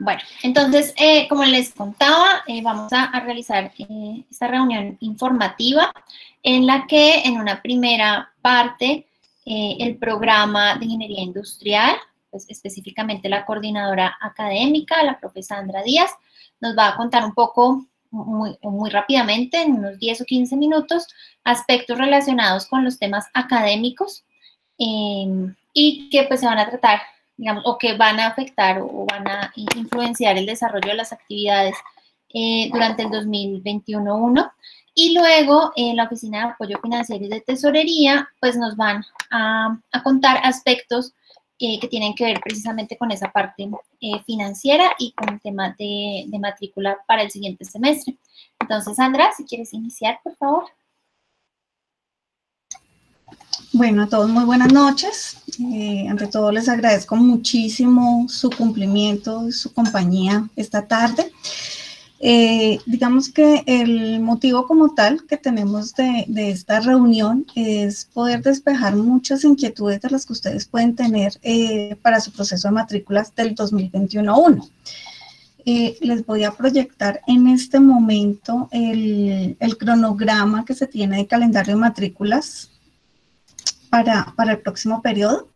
Bueno, entonces, eh, como les contaba, eh, vamos a, realizar eh, esta reunión informativa en la que en una primera parte el programa de ingeniería industrial, pues específicamente la coordinadora académica, la profesora Sandra Díaz, nos va a contar un poco, muy, muy rápidamente, en unos 10 o 15 minutos, aspectos relacionados con los temas académicos y que pues se van a tratar digamos, o que van a afectar o van a influenciar el desarrollo de las actividades eh, durante el 2021-1. Y luego en la Oficina de Apoyo Financiero y de Tesorería, pues nos van a, contar aspectos eh, que tienen que ver precisamente con esa parte eh, financiera y con el tema de, de matrícula para el siguiente semestre. Entonces, Sandra, si quieres iniciar, por favor. Bueno, a todos muy buenas noches. Eh, ante todo les agradezco muchísimo su cumplimiento y su compañía esta tarde. Eh, digamos que el motivo como tal que tenemos de, esta reunión es poder despejar muchas inquietudes de las que ustedes pueden tener eh, para su proceso de matrículas del 2021-1. les voy a proyectar en este momento el cronograma que se tiene de calendario de matrículas para, el próximo periodo,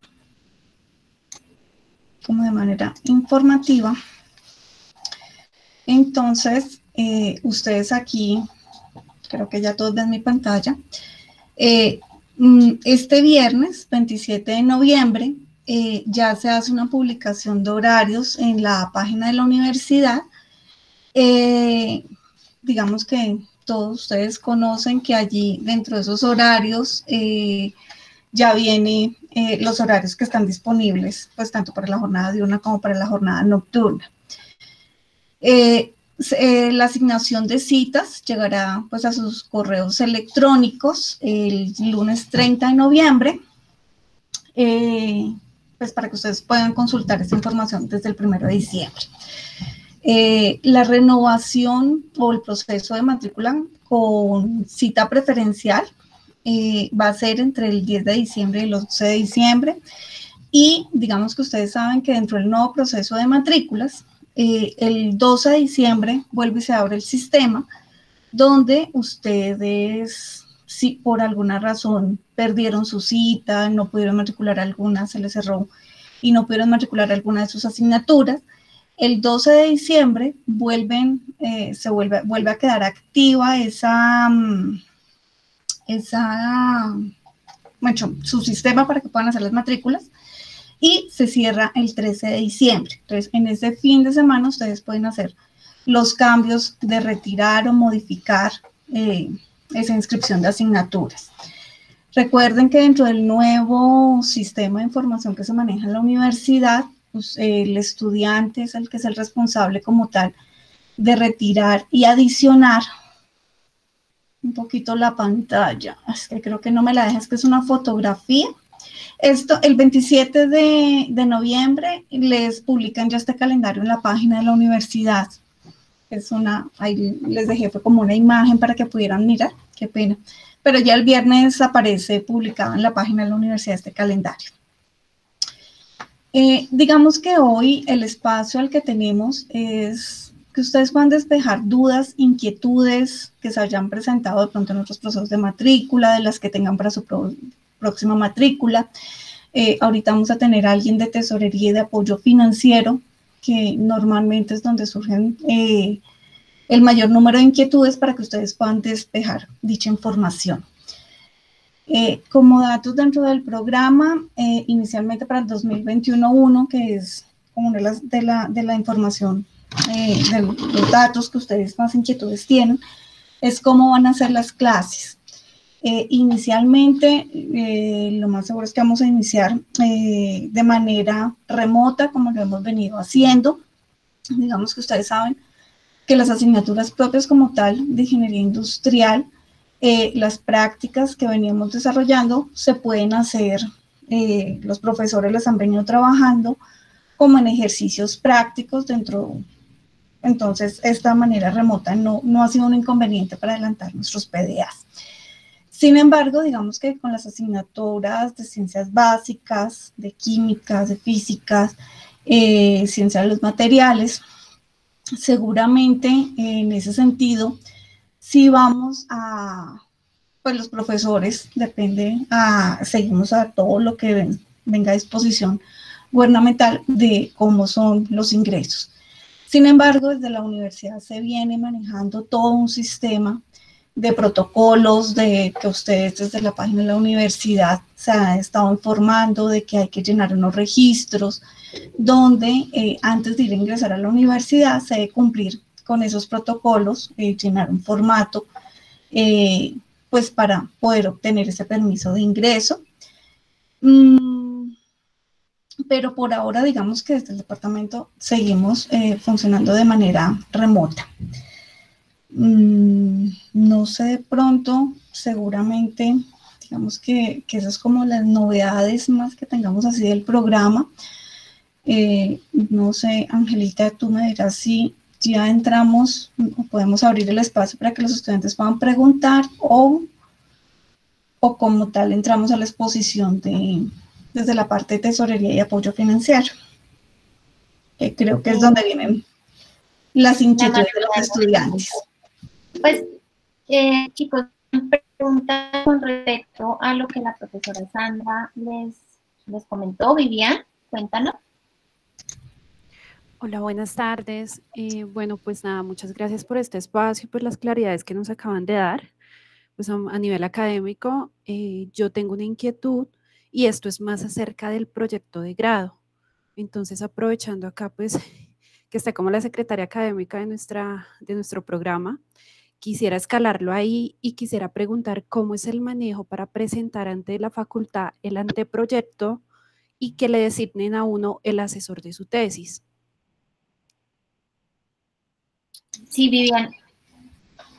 como de manera informativa. Entonces, eh, ustedes aquí, creo que ya todos ven mi pantalla, eh, mm, este viernes 27 de noviembre eh, ya se hace una publicación de horarios en la página de la universidad. digamos que todos ustedes conocen que allí dentro de esos horarios ya vienen eh, los horarios que están disponibles, pues tanto para la jornada diurna como para la jornada nocturna. Eh, eh, la asignación de citas llegará pues a sus correos electrónicos el lunes 30 de noviembre, pues para que ustedes puedan consultar esta información desde el 1 de diciembre. la renovación o el proceso de matrícula con cita preferencial eh, va a ser entre el 10 de diciembre y el 11 de diciembre. Y digamos que ustedes saben que dentro del nuevo proceso de matrículas, eh, el 12 de diciembre vuelve y se abre el sistema donde ustedes, si por alguna razón perdieron su cita, no pudieron matricular alguna, se les cerró y no pudieron matricular alguna de sus asignaturas, el 12 de diciembre vuelven, eh, se vuelve, vuelve a quedar activa esa... Mm, esa, bueno, su sistema para que puedan hacer las matrículas y se cierra el 13 de diciembre. Entonces, en ese fin de semana ustedes pueden hacer los cambios de retirar o modificar eh, esa inscripción de asignaturas. Recuerden que dentro del nuevo sistema de información que se maneja en la universidad, pues, el estudiante es el que es el responsable como tal de retirar y adicionar un poquito la pantalla. Es que creo que no me la deja, es que es una fotografía. Esto, el 27 de, noviembre les publican ya este calendario en la página de la universidad. Es una, ahí les dejé, fue como una imagen para que pudieran mirar, qué pena. Pero ya el viernes aparece publicado en la página de la universidad este calendario. Eh, digamos que hoy el espacio al que tenemos es que ustedes puedan despejar dudas, inquietudes que se hayan presentado de pronto en otros procesos de matrícula, de las que tengan para su próxima matrícula. Eh, ahorita vamos a tener a alguien de tesorería y de apoyo financiero, que normalmente es donde surgen eh, el mayor número de inquietudes para que ustedes puedan despejar dicha información. Eh, como datos dentro del programa, inicialmente para el 2021-1, que es como de la, de la información eh, de los datos que ustedes más inquietudes tienen, es cómo van a ser las clases. Eh, inicialmente, eh, lo más seguro es que vamos a iniciar de manera remota, como lo hemos venido haciendo. Digamos que ustedes saben que las asignaturas propias como tal de ingeniería industrial, las prácticas que veníamos desarrollando se pueden hacer, los profesores las han venido trabajando como en ejercicios prácticos dentro entonces, esta manera remota no, no ha sido un inconveniente para adelantar nuestros PDAs. Sin embargo, digamos que con las asignaturas de ciencias básicas, de químicas, de físicas eh, ciencia de los materiales. Seguramente en ese sentido, si vamos a, pues los profesores, depende, a, seguimos a todo lo que venga a disposición gubernamental de cómo son los ingresos. Sin embargo, desde la universidad se viene manejando todo un sistema de protocolos, de que ustedes desde la página de la universidad se han estado informando de que hay que llenar unos registros, donde eh, antes de ir a ingresar a la universidad se debe cumplir con esos protocolos, eh, llenar un formato, eh, pues para poder obtener ese permiso de ingreso. Mm, pero por ahora digamos que desde el departamento seguimos eh, funcionando de manera remota. Mm, no sé de pronto, seguramente, digamos que, que esas como las novedades más que tengamos así del programa. Eh, no sé, Angelita, tú me dirás si ya entramos o podemos abrir el espacio para que los estudiantes puedan preguntar o, o como tal entramos a la exposición de, desde la parte de tesorería y apoyo financiero, que creo que es donde vienen las inquietudes de los estudiantes. Pues, eh, chicos, pregunta con respecto a lo que la profesora Sandra les, les comentó. Vivian, cuéntanos. Hola, buenas tardes. Eh, bueno, pues nada, muchas gracias por este espacio y por las claridades que nos acaban de dar. Pues a, nivel académico, eh, yo tengo una inquietud y esto es más acerca del proyecto de grado. Entonces, aprovechando acá, pues, que está como la secretaria académica de, nuestra, de nuestro programa, quisiera escalarlo ahí y quisiera preguntar cómo es el manejo para presentar ante la facultad el anteproyecto y que le designen a uno el asesor de su tesis. Sí, Vivian,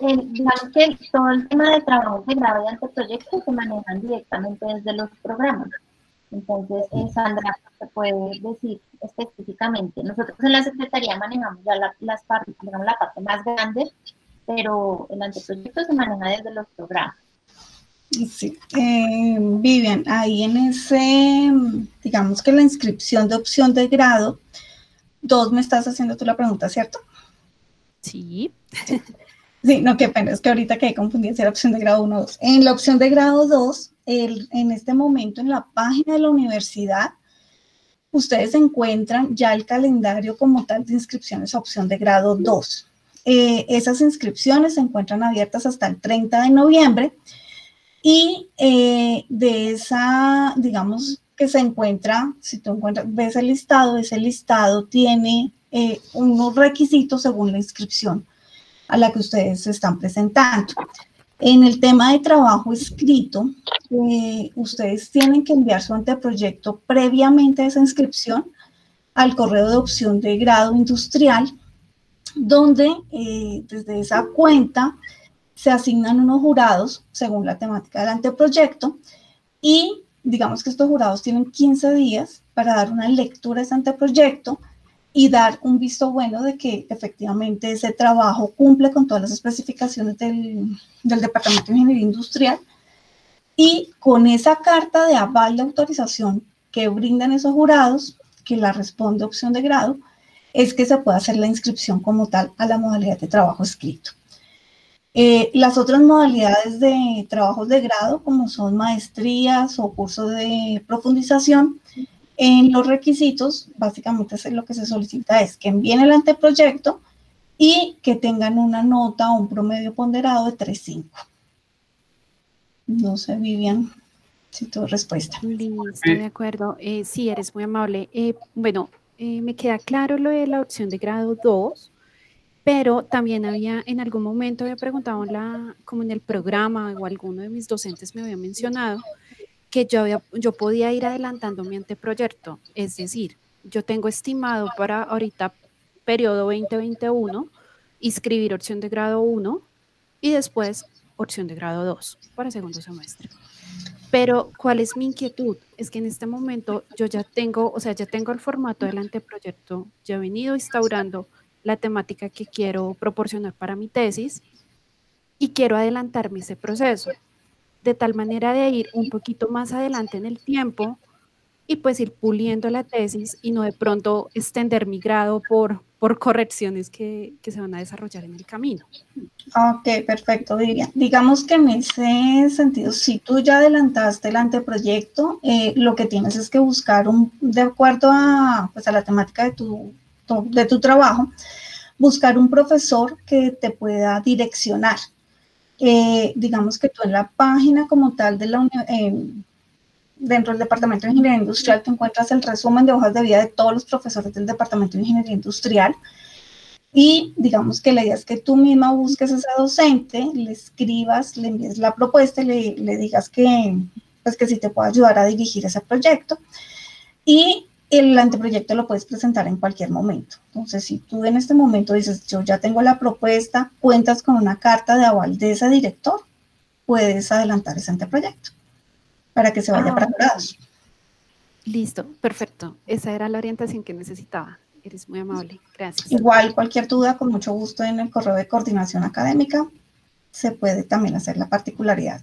digamos que todo el tema de trabajo de grado y anteproyectos se manejan directamente desde los programas. Entonces, eh, Sandra, se puede decir específicamente. Nosotros en la Secretaría manejamos ya la, las partes, digamos, la parte más grande, pero el anteproyecto se maneja desde los programas. Sí, eh, Vivian, ahí en ese, digamos que la inscripción de opción de grado, dos me estás haciendo tú la pregunta, ¿cierto? Sí. Sí, no, qué pena, es que ahorita que confundí si era opción de grado 1 o 2. En la opción de grado 2, en este momento en la página de la universidad, ustedes encuentran ya el calendario como tal de inscripciones a opción de grado 2. Eh, esas inscripciones se encuentran abiertas hasta el 30 de noviembre y eh, de esa, digamos, que se encuentra, si tú encuentras, ves el listado, ese listado tiene eh, unos requisitos según la inscripción a la que ustedes se están presentando. En el tema de trabajo escrito, eh, ustedes tienen que enviar su anteproyecto previamente a esa inscripción al correo de opción de grado industrial, donde eh, desde esa cuenta se asignan unos jurados según la temática del anteproyecto y digamos que estos jurados tienen 15 días para dar una lectura a ese anteproyecto y dar un visto bueno de que efectivamente ese trabajo cumple con todas las especificaciones del, Departamento de Ingeniería Industrial. Y con esa carta de aval de autorización que brindan esos jurados, que la responde opción de grado, es que se puede hacer la inscripción como tal a la modalidad de trabajo escrito. Eh, las otras modalidades de trabajos de grado, como son maestrías o cursos de profundización, en los requisitos, básicamente lo que se solicita es que envíen el anteproyecto y que tengan una nota o un promedio ponderado de 3.5. No sé, Vivian, si tu respuesta. Listo, de acuerdo. Eh, sí, eres muy amable. Eh, bueno, eh, me queda claro lo de la opción de grado 2, pero también había, en algún momento había preguntado la, como en el programa o alguno de mis docentes me había mencionado que yo, podía ir adelantando mi anteproyecto. Es decir, yo tengo estimado para ahorita periodo 2021 inscribir opción de grado 1 y después opción de grado 2 para segundo semestre. Pero, ¿cuál es mi inquietud? Es que en este momento yo ya tengo, o sea, ya tengo el formato del anteproyecto, ya he venido instaurando la temática que quiero proporcionar para mi tesis y quiero adelantarme ese proceso de tal manera de ir un poquito más adelante en el tiempo y pues ir puliendo la tesis y no de pronto extender mi grado por, por correcciones que, que se van a desarrollar en el camino. Ok, perfecto, Vivian. Digamos que en ese sentido, si tú ya adelantaste el anteproyecto, eh, lo que tienes es que buscar un, de acuerdo a, pues a la temática de tu, de tu trabajo, buscar un profesor que te pueda direccionar. Eh, digamos que tú en la página como tal de la eh, dentro del Departamento de Ingeniería Industrial te encuentras el resumen de hojas de vida de todos los profesores del Departamento de Ingeniería Industrial. Y digamos que la idea es que tú misma busques a ese docente, le escribas, le envíes la propuesta y le, le digas que, pues que si te puede ayudar a dirigir ese proyecto. Y el anteproyecto lo puedes presentar en cualquier momento. Entonces, si tú en este momento dices, yo ya tengo la propuesta, cuentas con una carta de aval de ese director, puedes adelantar ese anteproyecto para que se vaya ah, para Listo, perfecto. Esa era la orientación que necesitaba. Eres muy amable. Gracias. Igual, cualquier duda, con mucho gusto en el correo de coordinación académica, se puede también hacer la particularidad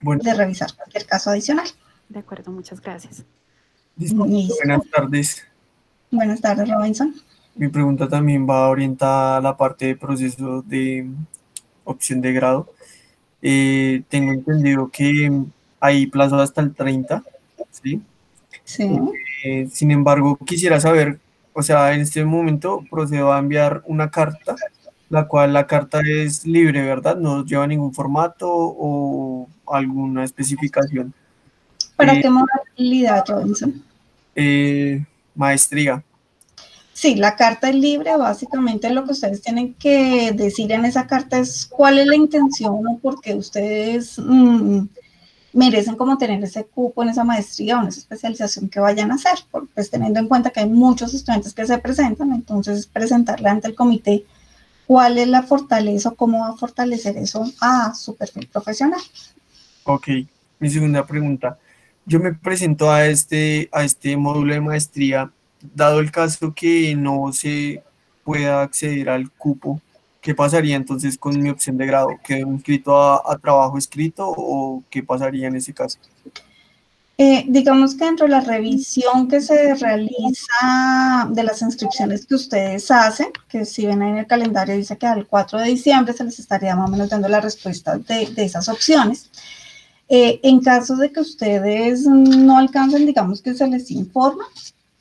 de revisar cualquier caso adicional. De acuerdo, muchas gracias. Buenas tardes. Buenas tardes, Robinson. Mi pregunta también va orientada a la parte de proceso de opción de grado. Eh, tengo entendido que hay plazo hasta el 30, ¿sí? Sí. Eh, sin embargo, quisiera saber, o sea, en este momento procedo a enviar una carta, la cual la carta es libre, ¿verdad? No lleva ningún formato o alguna especificación. ¿Para eh, qué modalidad, Robinson? Eh, maestría. Sí, la carta es libre, básicamente lo que ustedes tienen que decir en esa carta es cuál es la intención o por qué ustedes mm, merecen como tener ese cupo en esa maestría o en esa especialización que vayan a hacer, pues teniendo en cuenta que hay muchos estudiantes que se presentan, entonces presentarle ante el comité cuál es la fortaleza o cómo va a fortalecer eso a su perfil profesional. Ok, mi segunda pregunta. Yo me presento a este, a este módulo de maestría, dado el caso que no se pueda acceder al cupo ¿qué pasaría entonces con mi opción de grado? ¿Quedo inscrito a, trabajo escrito o qué pasaría en ese caso? Eh, digamos que dentro de la revisión que se realiza de las inscripciones que ustedes hacen, que si ven ahí en el calendario dice que al 4 de diciembre se les estaría más o menos dando la respuesta de, esas opciones. Eh, en caso de que ustedes no alcancen, digamos que se les informa,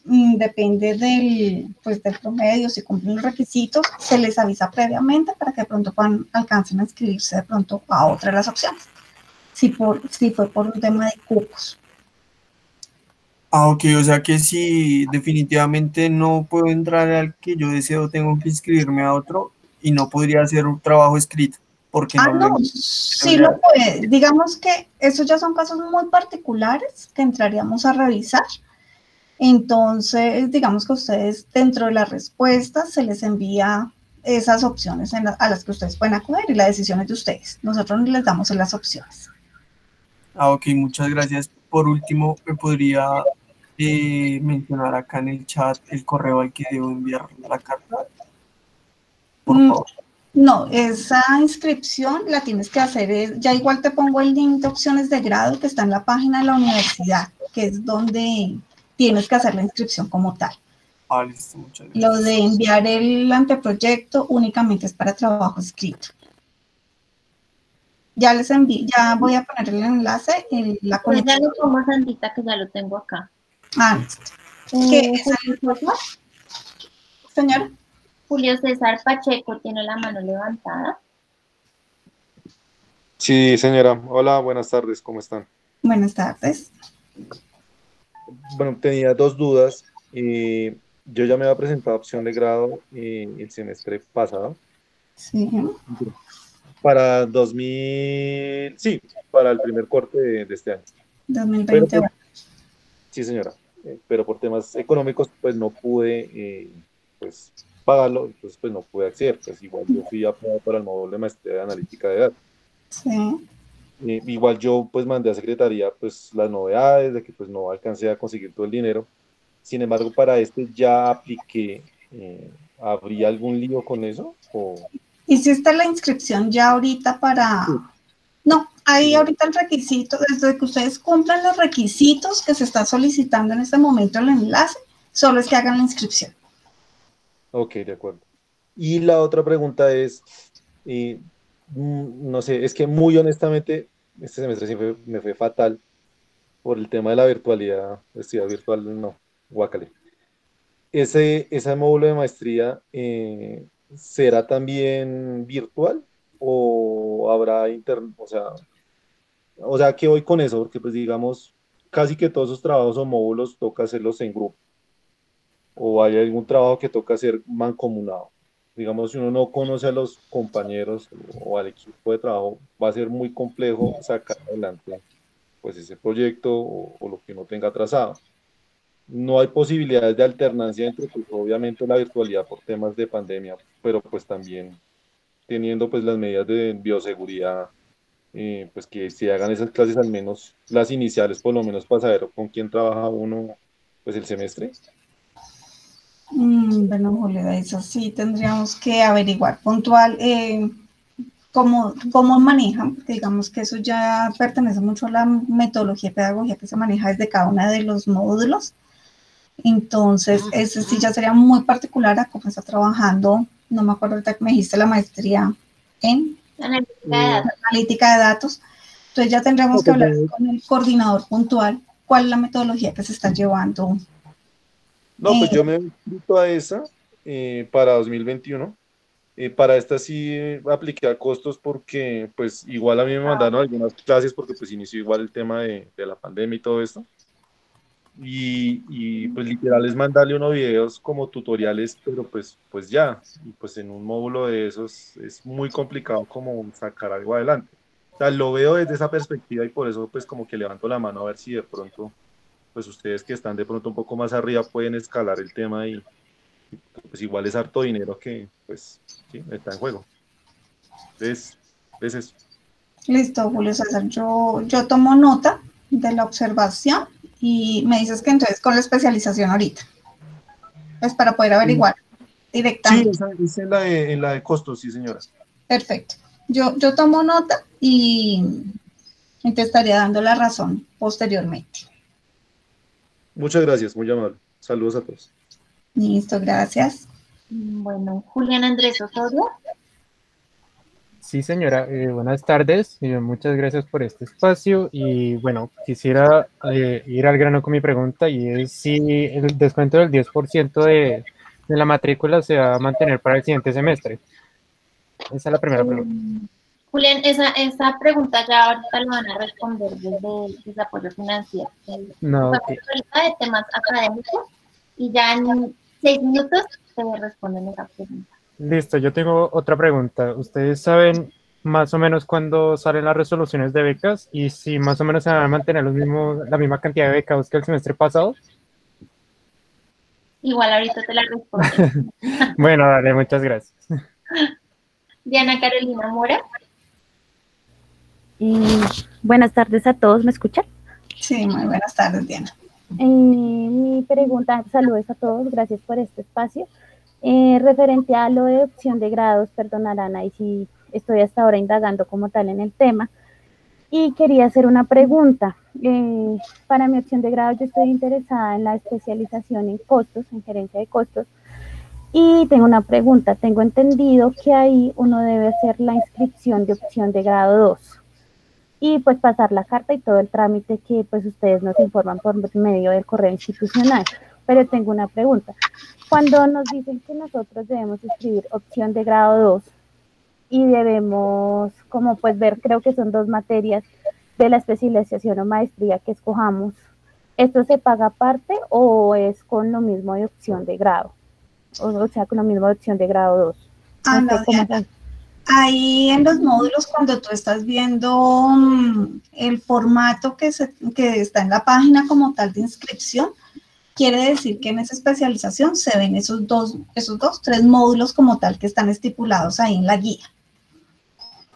Mm, depende del, pues, del promedio, si cumplen los requisitos, se les avisa previamente para que de pronto puedan, alcancen a inscribirse de pronto a otra de las opciones, si, por, si fue por un tema de cupos. Ah, ok, o sea que si definitivamente no puedo entrar al que yo deseo, tengo que inscribirme a otro y no podría hacer un trabajo escrito. Porque ah, no, sí lo puede. Digamos que esos ya son casos muy particulares que entraríamos a revisar entonces, digamos que ustedes dentro de las respuestas se les envía esas opciones a las que ustedes pueden acudir y la decisión es de ustedes. Nosotros les damos las opciones. Ah, ok, muchas gracias. Por último, ¿me podría eh, mencionar acá en el chat el correo al que debo enviar la carta? Por mm, favor. No, esa inscripción la tienes que hacer, eh, ya igual te pongo el link de opciones de grado que está en la página de la universidad, que es donde tienes que hacer la inscripción como tal. Ah, listo, muchas gracias. Lo de enviar el anteproyecto únicamente es para trabajo escrito. Ya les envío, ya voy a poner el enlace en la pues ya lo pongo Sandita, que ya lo tengo acá. Ah, listo. ¿Qué es Señora. Julio César Pacheco tiene la mano levantada. Sí, señora. Hola, buenas tardes, ¿cómo están? Buenas tardes bueno, tenía dos dudas. y yo ya me había presentado opción de grado eh, el semestre pasado. Sí. Para 2000, sí, para el primer corte de, este año. 2020. sí, señora. Eh, pero por temas económicos, pues no pude eh, pues, pagarlo, entonces pues no pude acceder. Pues igual yo fui aprobado para el módulo de maestría de analítica de datos. Sí. Eh, igual yo pues mandé a secretaría pues las novedades de que pues no alcancé a conseguir todo el dinero. Sin embargo, para este ya apliqué. Eh, ¿Habría algún lío con eso? O... ¿Hiciste la inscripción ya ahorita para, No, ahí ahorita el requisito, desde que ustedes cumplan los requisitos que se está solicitando en este momento el enlace, solo es que hagan la inscripción. Ok, de acuerdo. Y la otra pregunta es, y, mm, no sé, es que muy honestamente, este semestre sí me fue fatal por el tema de la virtualidad, estudiar virtual, no, guácale. Ese, ese módulo de maestría eh, será también virtual o habrá internet, o sea, o sea, ¿qué voy con eso? Porque pues digamos, casi que todos esos trabajos o módulos toca hacerlos en grupo o hay algún trabajo que toca hacer mancomunado. Digamos, si uno no conoce a los compañeros o al equipo de trabajo, va a ser muy complejo sacar adelante pues ese proyecto o, lo que uno tenga trazado. No hay posibilidades de alternancia entre, pues, obviamente, la virtualidad por temas de pandemia, pero pues también teniendo pues las medidas de bioseguridad, eh, pues que se hagan esas clases al menos las iniciales, por lo menos para saber con quién trabaja uno pues el semestre. Mm, bueno, Julia, eso sí tendríamos que averiguar. Puntual eh, cómo, cómo manejan, porque digamos que eso ya pertenece mucho a la metodología de pedagogía que se maneja desde cada uno de los módulos. Entonces, ese sí ya sería muy particular a cómo está trabajando, no me acuerdo ahorita que me dijiste la maestría en analítica de datos. Entonces ya tendremos que hablar con el coordinador puntual cuál es la metodología que se está llevando no, pues yo me he inscrito a esa eh, para 2021. Eh, para esta sí apliqué a costos porque pues igual a mí me mandaron algunas clases porque pues inició igual el tema de, de la pandemia y todo esto. Y, y, pues literal es mandarle unos videos como tutoriales, pero pues, pues ya, y pues en un módulo de esos es muy complicado como sacar algo adelante. O sea, lo veo desde esa perspectiva y por eso pues como que levanto la mano a ver si de pronto pues ustedes que están de pronto un poco más arriba pueden escalar el tema y, pues igual es harto dinero que pues sí, está en juego. ¿Ves? ¿Ves eso? Listo, Julio César. Yo, yo tomo nota de la observación y me dices que entonces con la especialización ahorita. Es para poder averiguar directamente. Sí, es en la, de, en la de costos, sí, señora. Perfecto. Yo, yo tomo nota y, y te estaría dando la razón posteriormente. Muchas gracias, muy amable. Saludos a todos. Listo, gracias. Bueno, Julián Andrés Osorio. Sí, señora, eh, buenas tardes. Eh, muchas gracias por este espacio. Y bueno, quisiera eh, ir al grano con mi pregunta y es si el descuento del 10% de, de la matrícula se va a mantener para el siguiente semestre. Esa es la primera pregunta. Julián, esa, esa pregunta ya ahorita lo van a responder desde el apoyo financiero. No, okay. de temas académicos y ya en seis minutos se responden esa pregunta. Listo, yo tengo otra pregunta. ¿Ustedes saben más o menos cuándo salen las resoluciones de becas y si más o menos se van a mantener los mismos, la misma cantidad de becas que el semestre pasado? Igual ahorita te la respondo. bueno, dale, muchas gracias. Diana Carolina Mora. Eh, buenas tardes a todos, ¿me escuchan? Sí, muy buenas tardes, Diana. Eh, mi pregunta, saludos a todos, gracias por este espacio. Eh, referente a lo de opción de grados, perdonarán ahí si estoy hasta ahora indagando como tal en el tema. Y quería hacer una pregunta. Eh, para mi opción de grado, yo estoy interesada en la especialización en costos, en gerencia de costos. Y tengo una pregunta. Tengo entendido que ahí uno debe hacer la inscripción de opción de grado 2 y pues pasar la carta y todo el trámite que pues ustedes nos informan por medio del correo institucional. Pero tengo una pregunta. Cuando nos dicen que nosotros debemos escribir opción de grado 2 y debemos, como pues ver, creo que son dos materias de la especialización o maestría que escojamos, ¿esto se paga aparte o es con lo mismo de opción de grado? O, sea, con lo mismo de opción de grado 2. Ah, no, Ahí en los módulos, cuando tú estás viendo mm, el formato que, se, que está en la página como tal de inscripción, quiere decir que en esa especialización se ven esos dos, esos dos, tres módulos como tal que están estipulados ahí en la guía.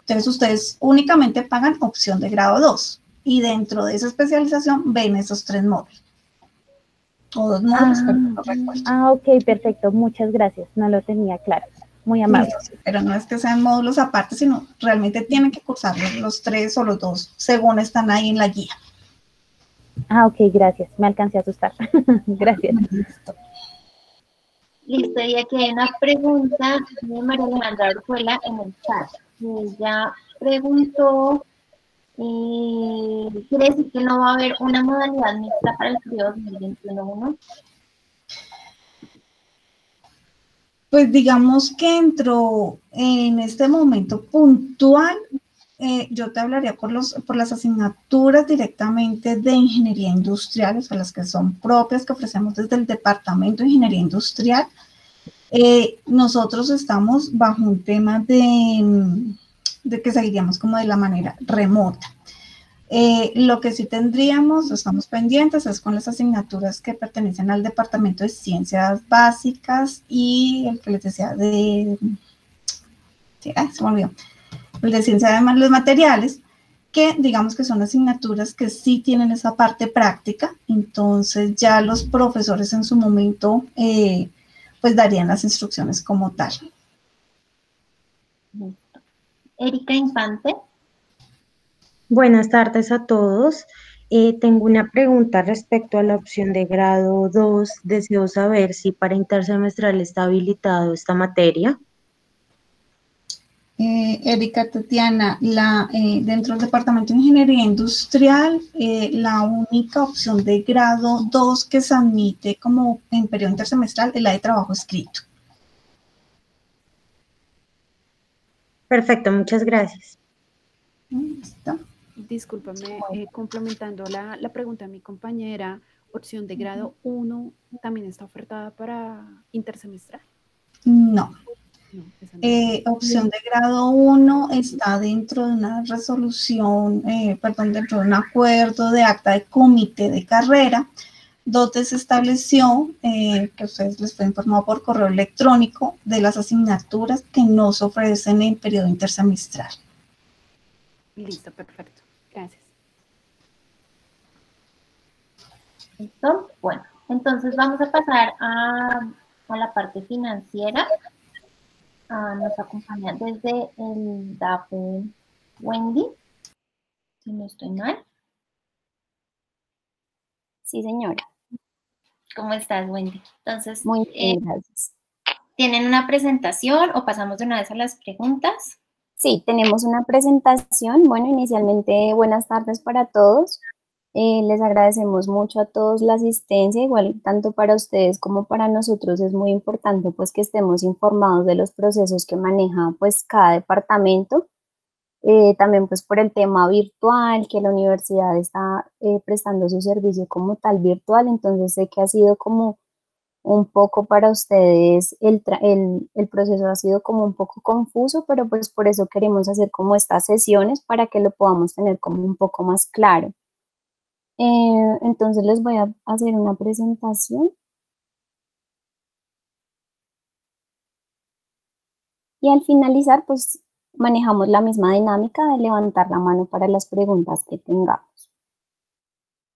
Entonces ustedes únicamente pagan opción de grado 2 y dentro de esa especialización ven esos tres módulos. O dos módulos, ah, ah, ok, perfecto. Muchas gracias. No lo tenía claro. Muy amable. pero no es que sean módulos aparte, sino realmente tienen que cursar los tres o los dos, según están ahí en la guía. Ah, ok, gracias. Me alcancé a asustar. gracias. Listo, y aquí hay una pregunta de María Alejandra Orjuela en el chat. Ella preguntó, eh, ¿quiere decir que no va a haber una modalidad mixta para el periodo 2021-1? Pues digamos que entró en este momento puntual, eh, yo te hablaría por, los, por las asignaturas directamente de ingeniería industrial, o sea, las que son propias que ofrecemos desde el Departamento de Ingeniería Industrial. Eh, nosotros estamos bajo un tema de, de que seguiríamos como de la manera remota. Eh, lo que sí tendríamos, estamos pendientes, es con las asignaturas que pertenecen al Departamento de Ciencias Básicas y el que les decía de... Sí, se me olvidó. El de Ciencia de los Materiales, que digamos que son asignaturas que sí tienen esa parte práctica, entonces ya los profesores en su momento eh, pues darían las instrucciones como tal. Erika Infante. Buenas tardes a todos. Eh, tengo una pregunta respecto a la opción de grado 2. Deseo saber si para intersemestral está habilitado esta materia. Eh, Erika Tatiana, la, eh, dentro del Departamento de Ingeniería Industrial, la única opción de grado 2 que se admite como en periodo intersemestral es la de trabajo escrito. Perfecto, muchas gracias. Listo. Discúlpame, eh, complementando la, pregunta de mi compañera, opción de grado 1 también está ofertada para intersemestral. No. Eh, opción de grado 1 está dentro de una resolución, eh, perdón, dentro de un acuerdo de acta de comité de carrera, donde se estableció, que ustedes les fue informado por correo electrónico, de las asignaturas que no se ofrecen en periodo intersemestral. Listo, perfecto. Gracias. ¿Listo? Bueno, entonces vamos a pasar a, la parte financiera. Ah, nos acompaña desde el DAFE Wendy, si no estoy mal. Sí, señora. ¿Cómo estás, Wendy? Entonces, muy bien, eh, gracias. ¿Tienen una presentación o pasamos de una vez a las preguntas? Sí, tenemos una presentación. Bueno, inicialmente buenas tardes para todos. Eh, les agradecemos mucho a todos la asistencia, igual tanto para ustedes como para nosotros es muy importante pues que estemos informados de los procesos que maneja pues cada departamento. Eh, también pues por el tema virtual, que la universidad está eh, prestando su servicio como tal virtual, entonces sé que ha sido como un poco para ustedes el, el, proceso ha sido como un poco confuso, pero pues por eso queremos hacer como estas sesiones para que lo podamos tener como un poco más claro. Eh, entonces les voy a hacer una presentación. Y al finalizar, pues manejamos la misma dinámica de levantar la mano para las preguntas que tengamos.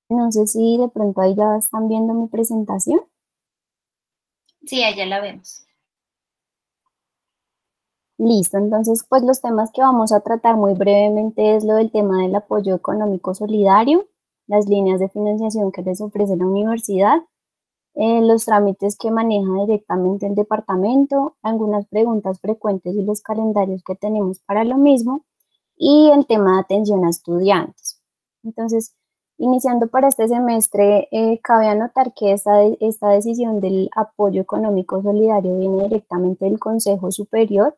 No sé si de pronto ahí ya están viendo mi presentación. Sí, allá la vemos. Listo, entonces pues los temas que vamos a tratar muy brevemente es lo del tema del apoyo económico solidario, las líneas de financiación que les ofrece la universidad, eh, los trámites que maneja directamente el departamento, algunas preguntas frecuentes y los calendarios que tenemos para lo mismo y el tema de atención a estudiantes. Entonces, Iniciando para este semestre, eh, cabe anotar que esta, esta decisión del apoyo económico solidario viene directamente del Consejo Superior.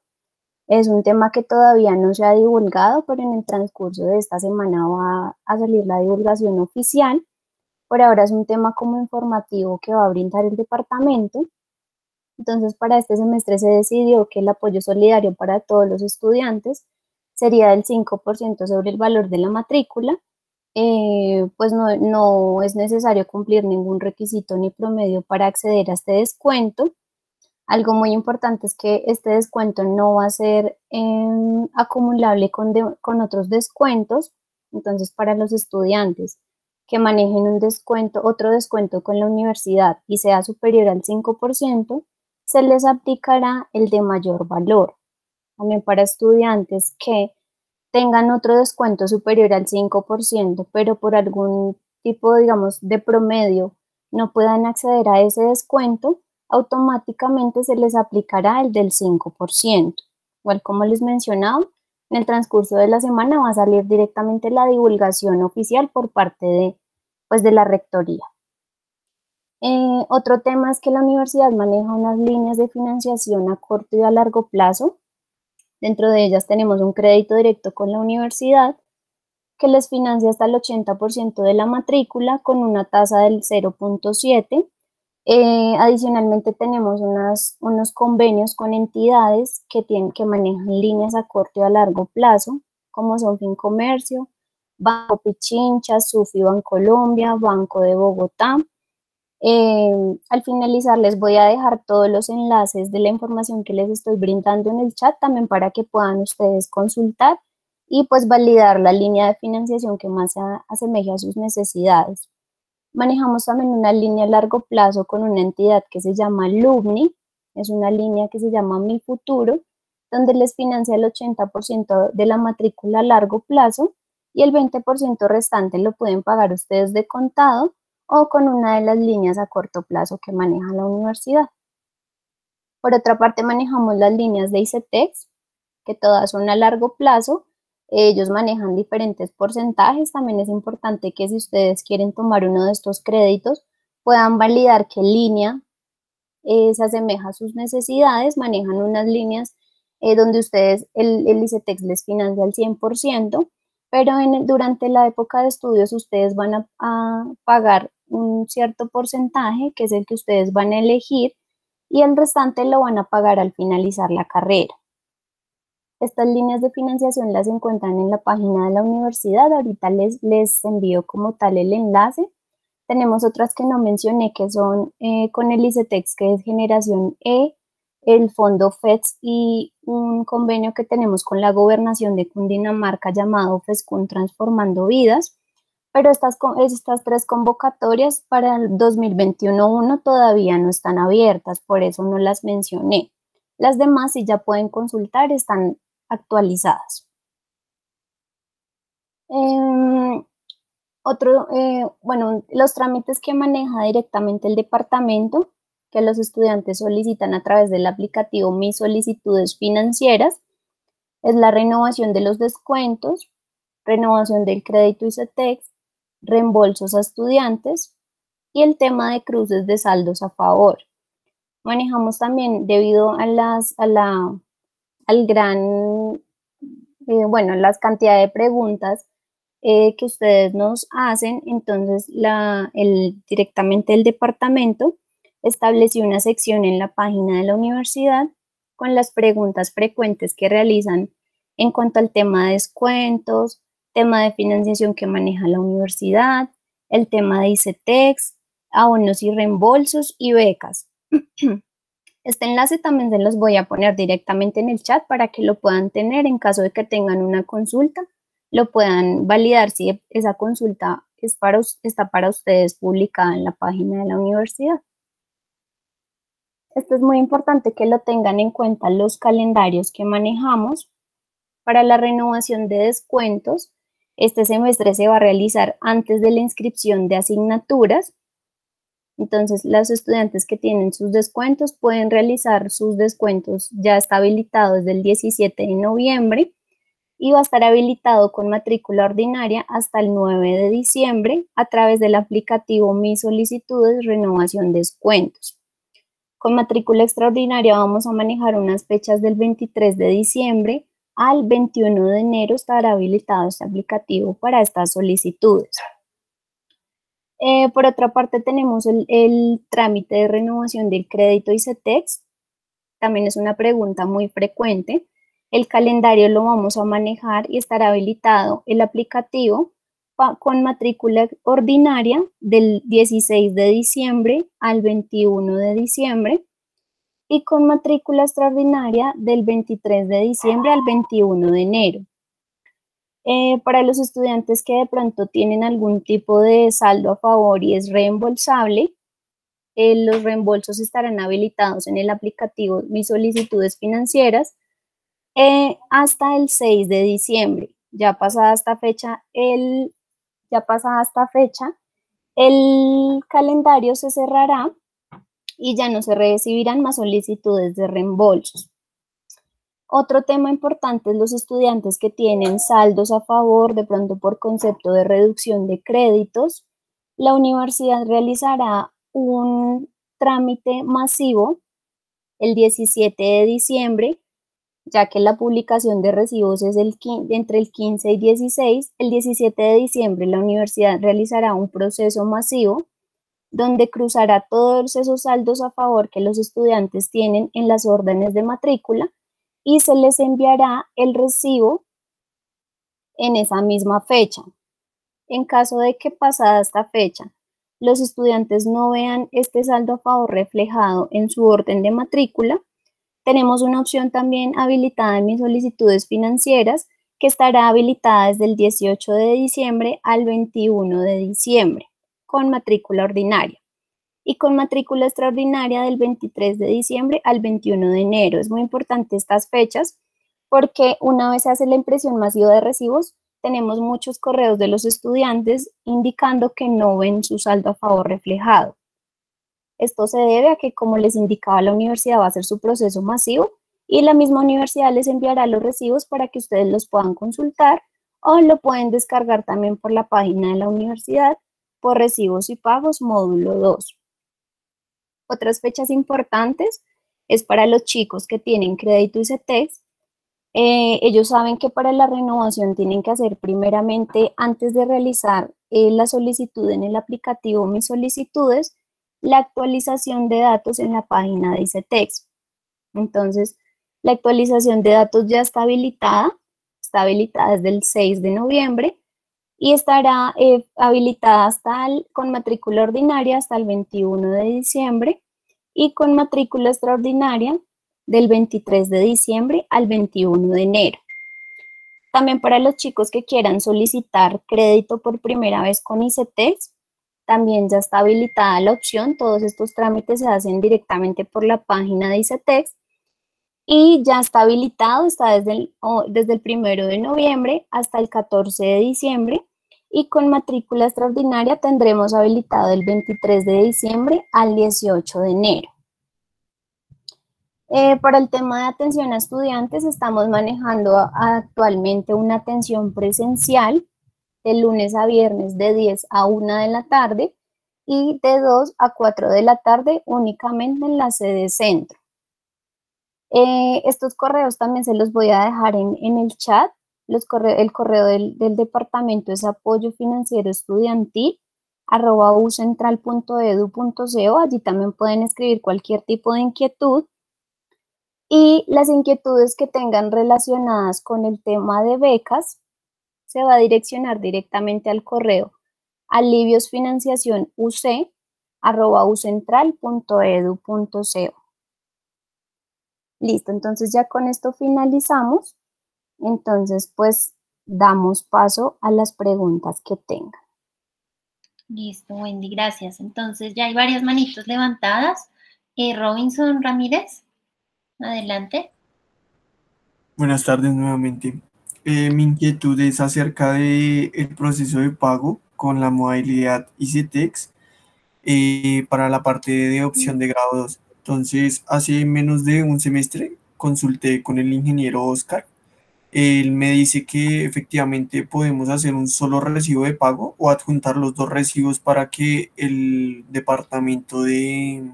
Es un tema que todavía no se ha divulgado, pero en el transcurso de esta semana va a salir la divulgación oficial. Por ahora es un tema como informativo que va a brindar el departamento. Entonces, para este semestre se decidió que el apoyo solidario para todos los estudiantes sería del 5% sobre el valor de la matrícula eh, pues no, es necesario cumplir ningún requisito ni promedio para acceder a este descuento. Algo muy importante es que este descuento no va a ser em, acumulable con, con otros descuentos. Entonces, para los estudiantes que manejen un descuento, otro descuento con la universidad y sea superior al 5%, se les aplicará el de mayor valor. También para estudiantes que tengan otro descuento superior al 5%, pero por algún tipo, digamos, de promedio no puedan acceder a ese descuento, automáticamente se les aplicará el del 5%. Igual como les mencionaba, en el transcurso de la semana va a salir directamente la divulgación oficial por parte de, pues, de la rectoría. Eh, otro tema es que la universidad maneja unas líneas de financiación a corto y a largo plazo. Dentro de ellas tenemos un crédito directo con la universidad que les financia hasta el 80% de la matrícula con una tasa del 0.7 eh, adicionalmente tenemos unos convenios con entidades que, manejan líneas a corto y a largo plazo, como son Fincomercio, Banco Pichincha, Sufi Colombia, Banco de Bogotá. Eh, al finalizar les voy a dejar todos los enlaces de la información que les estoy brindando en el chat también para que puedan ustedes consultar y pues validar la línea de financiación que más se asemeje a sus necesidades. Manejamos también una línea a largo plazo con una entidad que se llama Lumni, es una línea que se llama Mi Futuro, donde les financia el 80% de la matrícula a largo plazo y el 20% restante lo pueden pagar ustedes de contado o con una de las líneas a corto plazo que maneja la universidad. Por otra parte, manejamos las líneas de ICETEX, que todas son a largo plazo ellos manejan diferentes porcentajes. También es importante que si ustedes quieren tomar uno de estos créditos, puedan validar qué línea eh, se asemeja a sus necesidades. Manejan unas líneas eh, donde ustedes, el, el, les financia al 100%, pero durante la época de estudios ustedes van a pagar un cierto porcentaje, que es el que ustedes van a elegir, y el restante lo van a pagar al finalizar la carrera. Estas líneas de financiación las encuentran en la página de la universidad. Ahorita les, les envío como tal el enlace. Tenemos otras que no mencioné que son eh, con el ICETEX, que es generación E, el fondo FEDS y un convenio que tenemos con la gobernación de Cundinamarca llamado FESCUN Transformando Vidas. Pero estas, estas tres convocatorias para el 2021-1 todavía no están abiertas, por eso no las mencioné. Las demás, si ya pueden consultar, están actualizadas. Em, otro, eh, bueno, los trámites que maneja directamente el departamento, que los estudiantes solicitan a través del aplicativo Mis solicitudes financieras, es la renovación de los descuentos, renovación del crédito ICETEX, reembolsos a estudiantes y el tema de cruces de saldos a favor. Manejamos también, debido a, las, a la al gran, eh, bueno, las cantidades de preguntas eh, que ustedes nos hacen, entonces la, el, directamente el departamento estableció una sección en la página de la universidad con las preguntas frecuentes que realizan en cuanto al tema de descuentos, tema de financiación que maneja la universidad, el tema de ICETEX, abonos y reembolsos y becas. Este enlace también se los voy a poner directamente en el chat para que lo puedan tener en caso de que tengan una consulta, lo puedan validar si esa consulta es para, está para ustedes publicada en la página de la universidad. Esto es muy importante que lo tengan en cuenta los calendarios que manejamos. Para la renovación de descuentos, este semestre se va a realizar antes de la inscripción de asignaturas entonces, los estudiantes que tienen sus descuentos pueden realizar sus descuentos, ya está habilitado desde el 17 de noviembre y va a estar habilitado con matrícula ordinaria hasta el 9 de diciembre a través del aplicativo Mi Solicitudes Renovación de Descuentos. Con matrícula extraordinaria vamos a manejar unas fechas del 23 de diciembre al 21 de enero estará habilitado este aplicativo para estas solicitudes. Eh, por otra parte, tenemos el, trámite de renovación del crédito ICETEX. También es una pregunta muy frecuente. El calendario lo vamos a manejar y estará habilitado el aplicativo con matrícula ordinaria del 16 de diciembre al 21 de diciembre y con matrícula extraordinaria del 23 de diciembre al 21 de enero. Eh, para los estudiantes que de pronto tienen algún tipo de saldo a favor y es reembolsable, eh, los reembolsos estarán habilitados en el aplicativo Mis solicitudes financieras eh, hasta el 6 de diciembre. Ya pasada esta fecha, el, ya pasada esta fecha, el calendario se cerrará y ya no se recibirán más solicitudes de reembolsos. Otro tema importante es los estudiantes que tienen saldos a favor, de pronto por concepto de reducción de créditos. La universidad realizará un trámite masivo el 17 de diciembre, ya que la publicación de recibos es el, entre el 15 y 16. El 17 de diciembre la universidad realizará un proceso masivo donde cruzará todos esos saldos a favor que los estudiantes tienen en las órdenes de matrícula y se les enviará el recibo en esa misma fecha. En caso de que pasada esta fecha los estudiantes no vean este saldo a favor reflejado en su orden de matrícula, tenemos una opción también habilitada en mis solicitudes financieras que estará habilitada desde el 18 de diciembre al 21 de diciembre con matrícula ordinaria y con matrícula extraordinaria del 23 de diciembre al 21 de enero. Es muy importante estas fechas porque una vez se hace la impresión masiva de recibos, tenemos muchos correos de los estudiantes indicando que no ven su saldo a favor reflejado. Esto se debe a que, como les indicaba, la universidad va a hacer su proceso masivo y la misma universidad les enviará los recibos para que ustedes los puedan consultar o lo pueden descargar también por la página de la universidad por recibos y pagos módulo 2. Otras fechas importantes es para los chicos que tienen crédito ICETEX eh, ellos saben que para la renovación tienen que hacer primeramente, antes de realizar eh, la solicitud en el aplicativo Mis solicitudes, la actualización de datos en la página de ICETEX. Entonces, la actualización de datos ya está habilitada, está habilitada desde el 6 de noviembre y estará eh, habilitada hasta con matrícula ordinaria hasta el 21 de diciembre y con matrícula extraordinaria del 23 de diciembre al 21 de enero. También para los chicos que quieran solicitar crédito por primera vez con ICETEX, también ya está habilitada la opción. Todos estos trámites se hacen directamente por la página de ICETEX y ya está habilitado, está desde el, desde el 1 de noviembre hasta el 14 de diciembre y con matrícula extraordinaria tendremos habilitado el 23 de diciembre al 18 de enero. Eh, para el tema de atención a estudiantes, estamos manejando actualmente una atención presencial de lunes a viernes de 10 a 1 de la tarde y de 2 a 4 de la tarde únicamente en la sede centro. Eh, estos correos también se los voy a dejar en, el chat. Los el correo del, departamento es apoyo financiero estudiantil arroba ucentral.edu.co. Allí también pueden escribir cualquier tipo de inquietud y las inquietudes que tengan relacionadas con el tema de becas se va a direccionar directamente al correo aliviosfinanciacionuc.ucentral.edu.co. Listo, entonces ya con esto finalizamos. Entonces, pues damos paso a las preguntas que tengan. Listo, Wendy, gracias. Entonces ya hay varias manitos levantadas. Eh, Robinson Ramírez. Adelante. Buenas tardes nuevamente. Eh, mi inquietud es acerca del el proceso de pago con la modalidad ICTEX eh, para la parte de opción de grado 2. Entonces, hace menos de un semestre consulté con el ingeniero Oscar. Él me dice que efectivamente podemos hacer un solo recibo de pago o adjuntar los dos recibos para que el departamento de,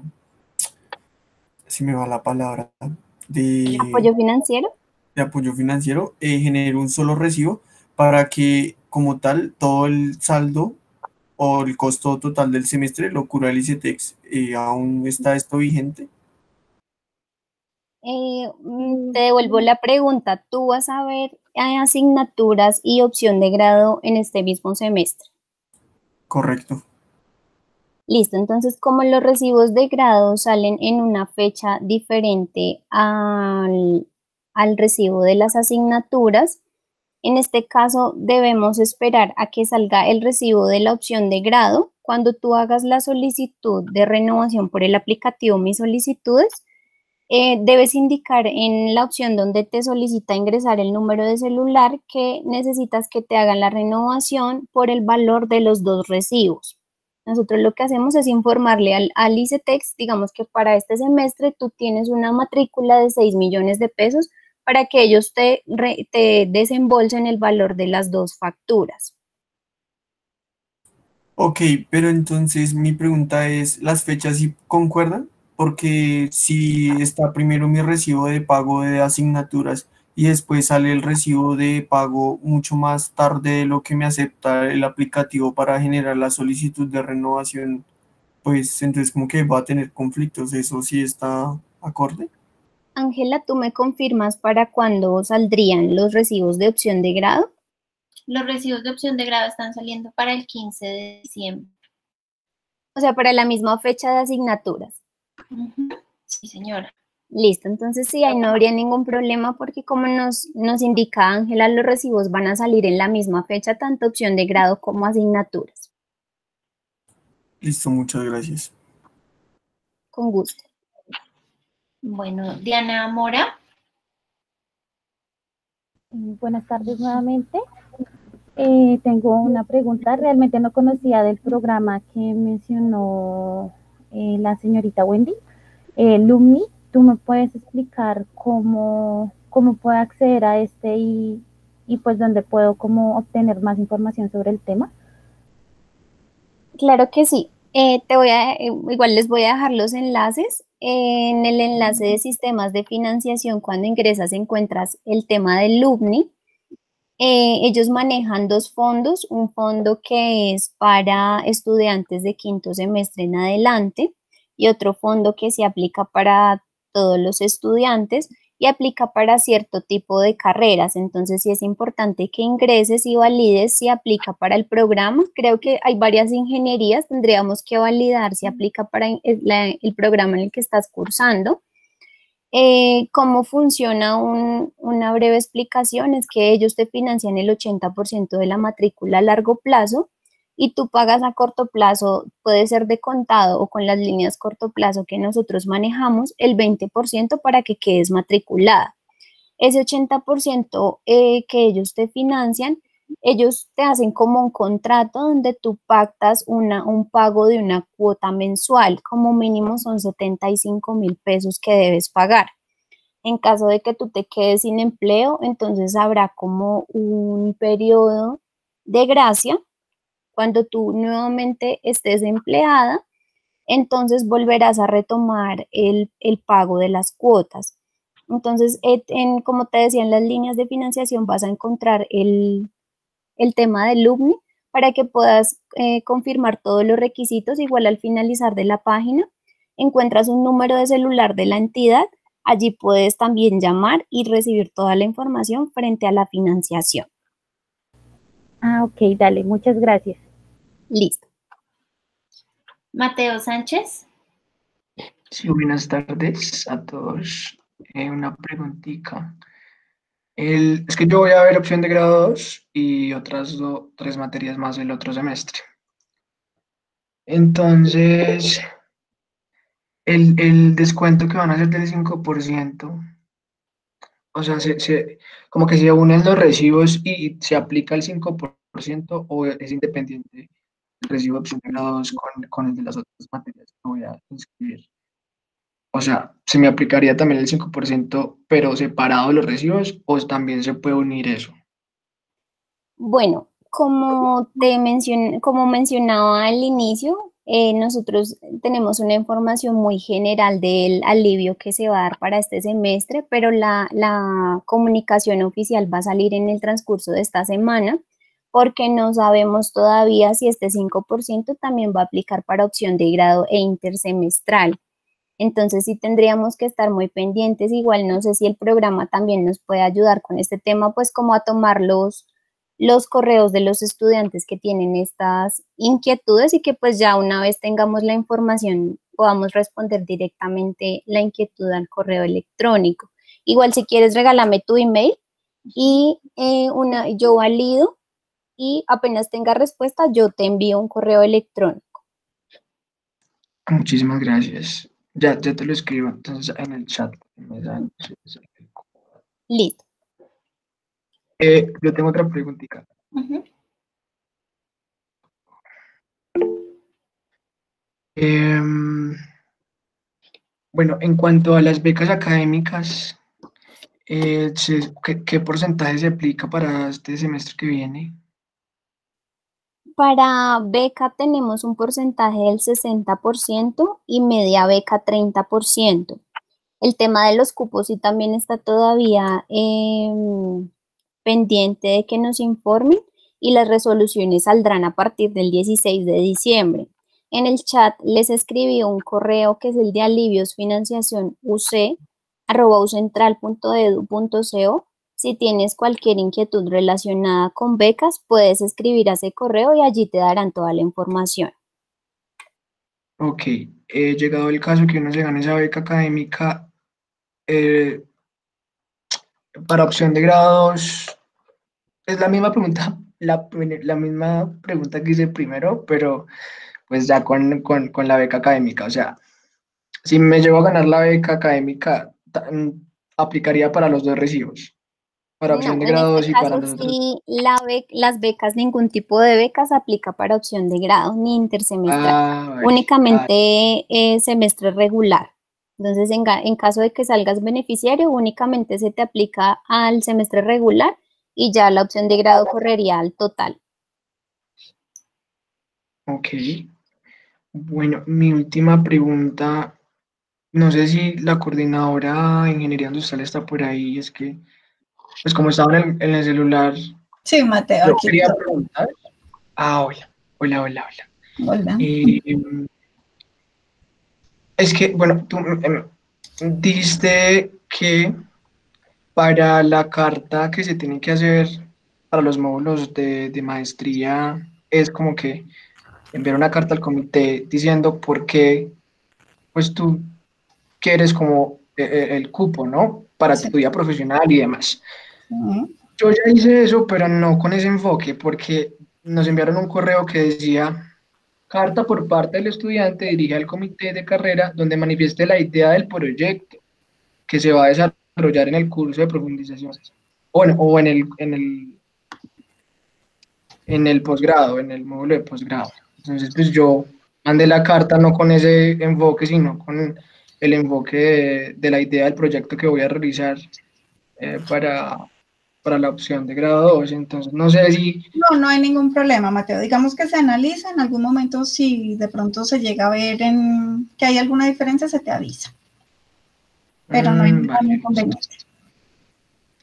si me va la palabra, de apoyo financiero. De apoyo financiero, eh, genere un solo recibo para que como tal todo el saldo o el costo total del semestre lo cura el ICETEX. Eh, ¿Aún está esto vigente? Eh, mm, te devuelvo la pregunta. ¿Tú vas a ver asignaturas y opción de grado en este mismo semestre? Correcto. Listo, entonces como los recibos de grado salen en una fecha diferente al, recibo de las asignaturas, en este caso debemos esperar a que salga el recibo de la opción de grado cuando tú hagas la solicitud de renovación por el aplicativo Mis Solicitudes, eh, debes indicar en la opción donde te solicita ingresar el número de celular que necesitas que te hagan la renovación por el valor de los dos recibos. Nosotros lo que hacemos es informarle al, al ICETEX, digamos que para este semestre tú tienes una matrícula de 6 millones de pesos para que ellos te, te desembolsen el valor de las dos facturas. Ok, pero entonces mi pregunta es, ¿las fechas sí concuerdan? Porque si está primero mi recibo de pago de asignaturas y después sale el recibo de pago mucho más tarde de lo que me acepta el aplicativo para generar la solicitud de renovación, pues entonces como que va a tener conflictos, ¿eso sí está acorde? Ángela, ¿tú me confirmas para cuándo saldrían los recibos de opción de grado? Los recibos de opción de grado están saliendo para el 15 de diciembre. O sea, para la misma fecha de asignaturas. Sí, señora. Listo, entonces sí, ahí no habría ningún problema porque como nos, nos indica Ángela, los recibos van a salir en la misma fecha, tanto opción de grado como asignaturas. Listo, muchas gracias. Con gusto. Bueno, Diana Mora. Buenas tardes nuevamente. Eh, tengo una pregunta. Realmente no conocía del programa que mencionó eh, la señorita Wendy, eh, Lumni. ¿Tú me puedes explicar cómo, cómo puedo acceder a este y, y pues dónde puedo como obtener más información sobre el tema? Claro que sí. Eh, te voy a, eh, igual les voy a dejar los enlaces. En el enlace de sistemas de financiación, cuando ingresas, encuentras el tema del LUBNI. Eh, ellos manejan dos fondos, un fondo que es para estudiantes de quinto semestre en adelante y otro fondo que se aplica para todos los estudiantes y aplica para cierto tipo de carreras. Entonces, sí es importante que ingreses y valides si aplica para el programa. Creo que hay varias ingenierías, tendríamos que validar si aplica para el, programa en el que estás cursando. Eh, ¿Cómo funciona? una breve explicación es que ellos te financian el 80% de la matrícula a largo plazo y tú pagas a corto plazo, puede ser de contado o con las líneas corto plazo que nosotros manejamos, el 20% para que quedes matriculada. Ese 80% eh, que ellos te financian, ellos te hacen como un contrato donde tú pactas una, un pago de una cuota mensual, como mínimo son 75 mil pesos que debes pagar. En caso de que tú te quedes sin empleo, entonces habrá como un periodo de gracia cuando tú nuevamente estés empleada, entonces volverás a retomar el, pago de las cuotas. Entonces, en, como te decía, en las líneas de financiación vas a encontrar el, tema del LUBNI para que puedas eh, confirmar todos los requisitos. Igual al finalizar de la página, encuentras un número de celular de la entidad. Allí puedes también llamar y recibir toda la información frente a la financiación. Ah, ok, dale, muchas gracias. Listo. Mateo Sánchez. Sí, buenas tardes a todos. Eh, una preguntita. Es que yo voy a ver opción de grado 2 y otras tres materias más del otro semestre. Entonces, el, descuento que van a hacer del 5%, o sea, como que se unen los recibos y se aplica el 5% o es independiente recibo opción de con, con el de las otras materias que voy a inscribir. O sea, ¿se me aplicaría también el 5%, pero separado de los recibos, o también se puede unir eso? Bueno, como, te mencioné, como mencionaba al inicio, eh, nosotros tenemos una información muy general del alivio que se va a dar para este semestre, pero la, la comunicación oficial va a salir en el transcurso de esta semana porque no sabemos todavía si este 5% también va a aplicar para opción de grado e intersemestral. Entonces sí tendríamos que estar muy pendientes. Igual no sé si el programa también nos puede ayudar con este tema, pues como a tomar los, los correos de los estudiantes que tienen estas inquietudes y que pues ya una vez tengamos la información podamos responder directamente la inquietud al correo electrónico. Igual si quieres regálame tu email y eh, una, yo valido y apenas tenga respuesta, yo te envío un correo electrónico. Muchísimas gracias. Ya, ya te lo escribo entonces en el chat. Listo. Eh, yo tengo otra preguntita. Em, bueno, en cuanto a las becas académicas, eh, ¿qué, ¿qué, porcentaje se aplica para este semestre que viene? Para beca tenemos un porcentaje del 60% y media beca 30%. El tema de los cupos sí también está todavía em, pendiente de que nos informen y las resoluciones saldrán a partir del 16 de diciembre. En el chat les escribí un correo que es el de alivios financiación uc arroba Si tienes cualquier inquietud relacionada con becas, puedes escribir a ese correo y allí te darán toda la información. Ok, he llegado el caso que uno se gane esa beca académica eh, para opción de grados. Es la misma pregunta, la, misma pregunta que hice primero, pero pues ya con, con, la beca académica. O sea, si me llevo a ganar la beca académica, mm, aplicaría para los dos recibos. Para opción de grado este y para los sí, la las becas, ningún tipo de becas aplica para opción de grado ni intersemestral. Ah, únicamente eh, semestre regular. Entonces, en, en, caso de que salgas beneficiario, únicamente se te aplica al semestre regular y ya la opción de grado correría al total. Ok. Bueno, mi última pregunta, no sé si la coordinadora de Ingeniería Industrial está por ahí, es que, pues como estaba en el, celular. Sí, Mateo. Yo quería preguntar. Ah, hola, hola, hola, hola. Hola. Eh, es que, bueno, tú em, dijiste que para la carta que se tiene que hacer para los módulos de, de maestría es como que enviar una carta al comité diciendo por qué pues tú quieres como eh, eh, el, cupo, ¿no? Para tu vida profesional y demás. Yo ya hice eso, pero no con ese enfoque, porque nos enviaron un correo que decía, carta por parte del estudiante dirige al comité de carrera donde manifieste la idea del proyecto que se va a desarrollar en el curso de profundización. Bueno, o en el, en el, en el posgrado, en el módulo de posgrado. Entonces, pues yo mandé la carta no con ese enfoque, sino con el enfoque de, la idea del proyecto que voy a realizar eh, para, para la opción de grado 2. Entonces, no sé si... No, no hay ningún problema, Mateo. Digamos que se analiza en algún momento, si de pronto se llega a ver en que hay alguna diferencia, se te avisa. Pero no hay mm, ningún inconveniente.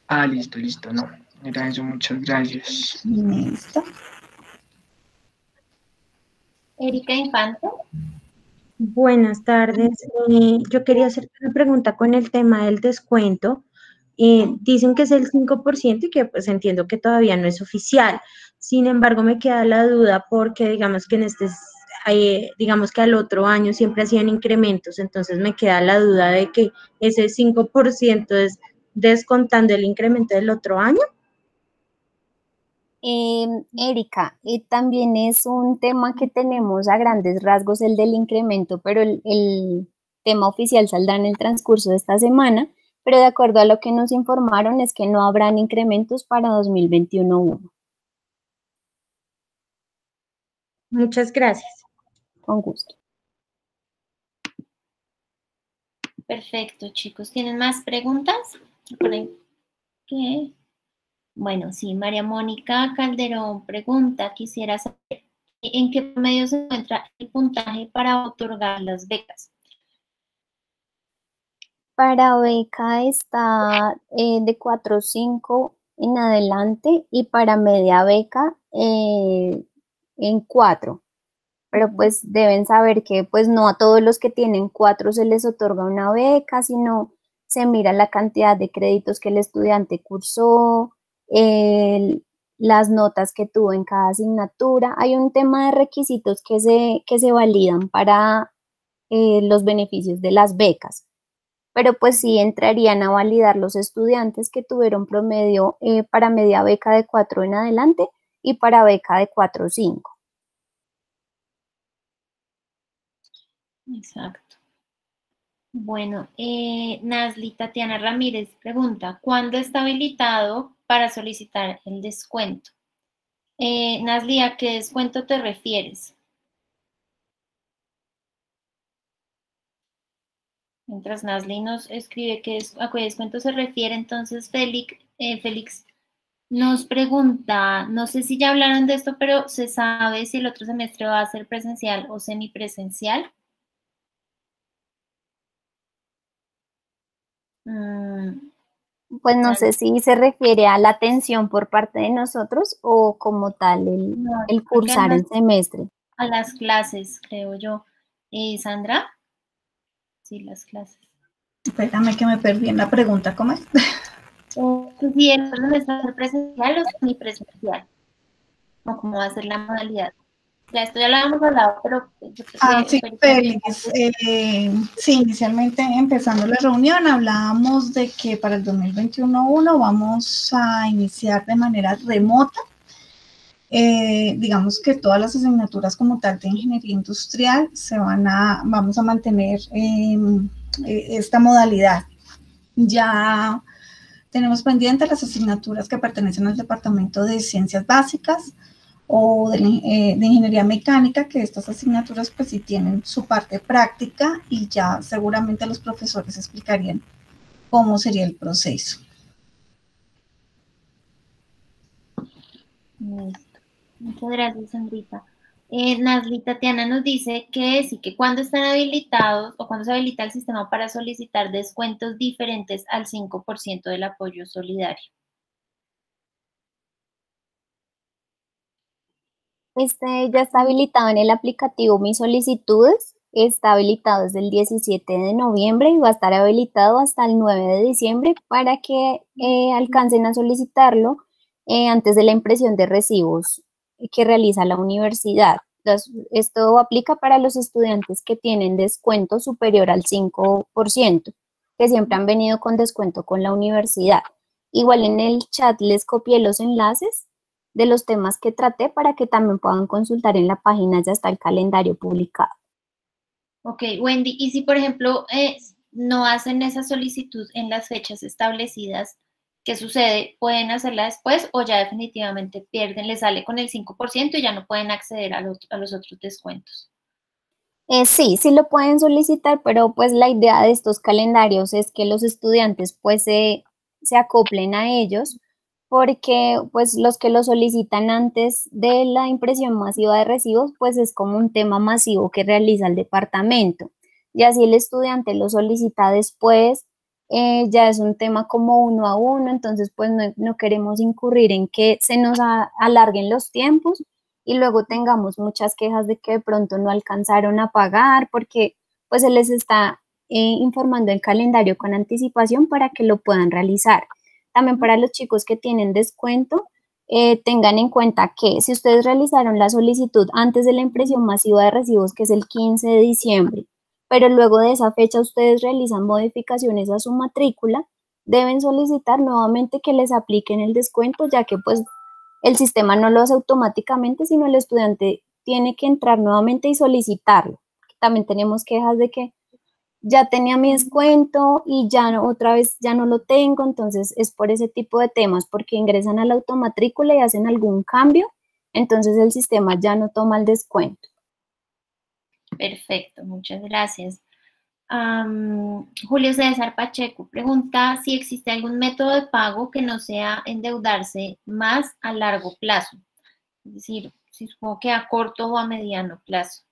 Ah, listo, listo, no. Era eso, muchas gracias. Listo. Erika Infante. Buenas tardes. Eh, yo quería hacer una pregunta con el tema del descuento. Eh, dicen que es el 5% y que pues entiendo que todavía no es oficial. Sin embargo, me queda la duda porque digamos que en este, eh, digamos que al otro año siempre hacían incrementos, entonces me queda la duda de que ese 5% es descontando el incremento del otro año. Em, Erika, eh, también es un tema que tenemos a grandes rasgos, el del incremento, pero el, tema oficial saldrá en el transcurso de esta semana, pero de acuerdo a lo que nos informaron es que no habrán incrementos para 2021-1. Muchas gracias. Con gusto. Perfecto, chicos. ¿Tienen más preguntas? ¿Qué? Bueno, sí, María Mónica Calderón pregunta, quisiera saber en qué medio se encuentra el puntaje para otorgar las becas. Para beca está eh, de 4.5 en adelante y para media beca eh, en 4. Pero pues deben saber que pues no a todos los que tienen 4 se les otorga una beca, sino se mira la cantidad de créditos que el estudiante cursó, las notas que tuvo en cada asignatura. Hay un tema de requisitos que se, que se validan para eh, los beneficios de las becas, pero pues sí entrarían a validar los estudiantes que tuvieron promedio eh, para media beca de 4 en adelante y para beca de 4 o 5. Exacto. Bueno, eh, Nasli Tatiana Ramírez pregunta, ¿cuándo está habilitado para solicitar el descuento? Eh, Nasli, ¿a qué descuento te refieres? Mientras Nasli nos escribe que es, a qué descuento se refiere, entonces Félix, eh, Félix nos pregunta, no sé si ya hablaron de esto, pero ¿se sabe si el otro semestre va a ser presencial o semipresencial? Mm, pues no sé si se refiere a la atención por parte de nosotros o como tal el, el cursar el semestre. A las clases, creo yo. Eh, Sandra. Sí, las clases. Espérame que me perdí en la pregunta, ¿cómo es? Si el semestre presencial o semipresencial. O cómo va a ser la modalidad. Ya esto ya lo habíamos hablado, pero... Ah, sí, Félix. Eh, sí, inicialmente empezando la reunión hablábamos de que para el 2021 vamos a iniciar de manera remota. Eh, digamos que todas las asignaturas como tal de ingeniería industrial se van a, vamos a mantener em, eh, esta modalidad. Ya tenemos pendientes las asignaturas que pertenecen al Departamento de Ciencias Básicas, o eh, de, ingeniería mecánica, que estas asignaturas pues sí tienen su parte práctica y ya seguramente los profesores explicarían cómo sería el proceso. Muchas gracias, Sandrita. Eh, Nasli Tatiana nos dice que sí, que cuando están habilitados o cuando se habilita el sistema para solicitar descuentos diferentes al 5% del apoyo solidario. Este ya está habilitado en el aplicativo Mis Solicitudes. Está habilitado desde el 17 de noviembre y va a estar habilitado hasta el 9 de diciembre para que eh, alcancen a solicitarlo eh, antes de la impresión de recibos que realiza la universidad. esto aplica para los estudiantes que tienen descuento superior al 5%, que siempre han venido con descuento con la universidad. Igual en el chat les copié los enlaces de los temas que traté para que también puedan consultar en la página, ya está el calendario publicado. Ok, Wendy, y si por ejemplo eh, no hacen esa solicitud en las fechas establecidas, ¿qué sucede? ¿Pueden hacerla después o ya definitivamente pierden, les sale con el 5% y ya no pueden acceder a, los otros descuentos? Eh, sí, sí lo pueden solicitar, pero pues la idea de estos calendarios es que los estudiantes pues se, se acoplen a ellos porque pues los que lo solicitan antes de la impresión masiva de recibos, pues es como un tema masivo que realiza el departamento. Y así el estudiante lo solicita después, eh, ya es un tema como uno a uno, entonces pues no, queremos incurrir en que se nos alarguen los tiempos y luego tengamos muchas quejas de que de pronto no alcanzaron a pagar porque pues se les está eh, informando el calendario con anticipación para que lo puedan realizar. También para los chicos que tienen descuento, eh, tengan en cuenta que si ustedes realizaron la solicitud antes de la impresión masiva de recibos, que es el 15 de diciembre, pero luego de esa fecha ustedes realizan modificaciones a su matrícula, deben solicitar nuevamente que les apliquen el descuento, ya que pues el sistema no lo hace automáticamente, sino el estudiante tiene que entrar nuevamente y solicitarlo. También tenemos quejas de que ya tenía mi descuento y ya otra vez ya no lo tengo, entonces es por ese tipo de temas, porque ingresan a la automatrícula y hacen algún cambio, entonces el sistema ya no toma el descuento. Perfecto, muchas gracias. Julio César Pacheco pregunta si existe algún método de pago que no sea endeudarse más a largo plazo, es decir, si supongo que a corto o a mediano plazo.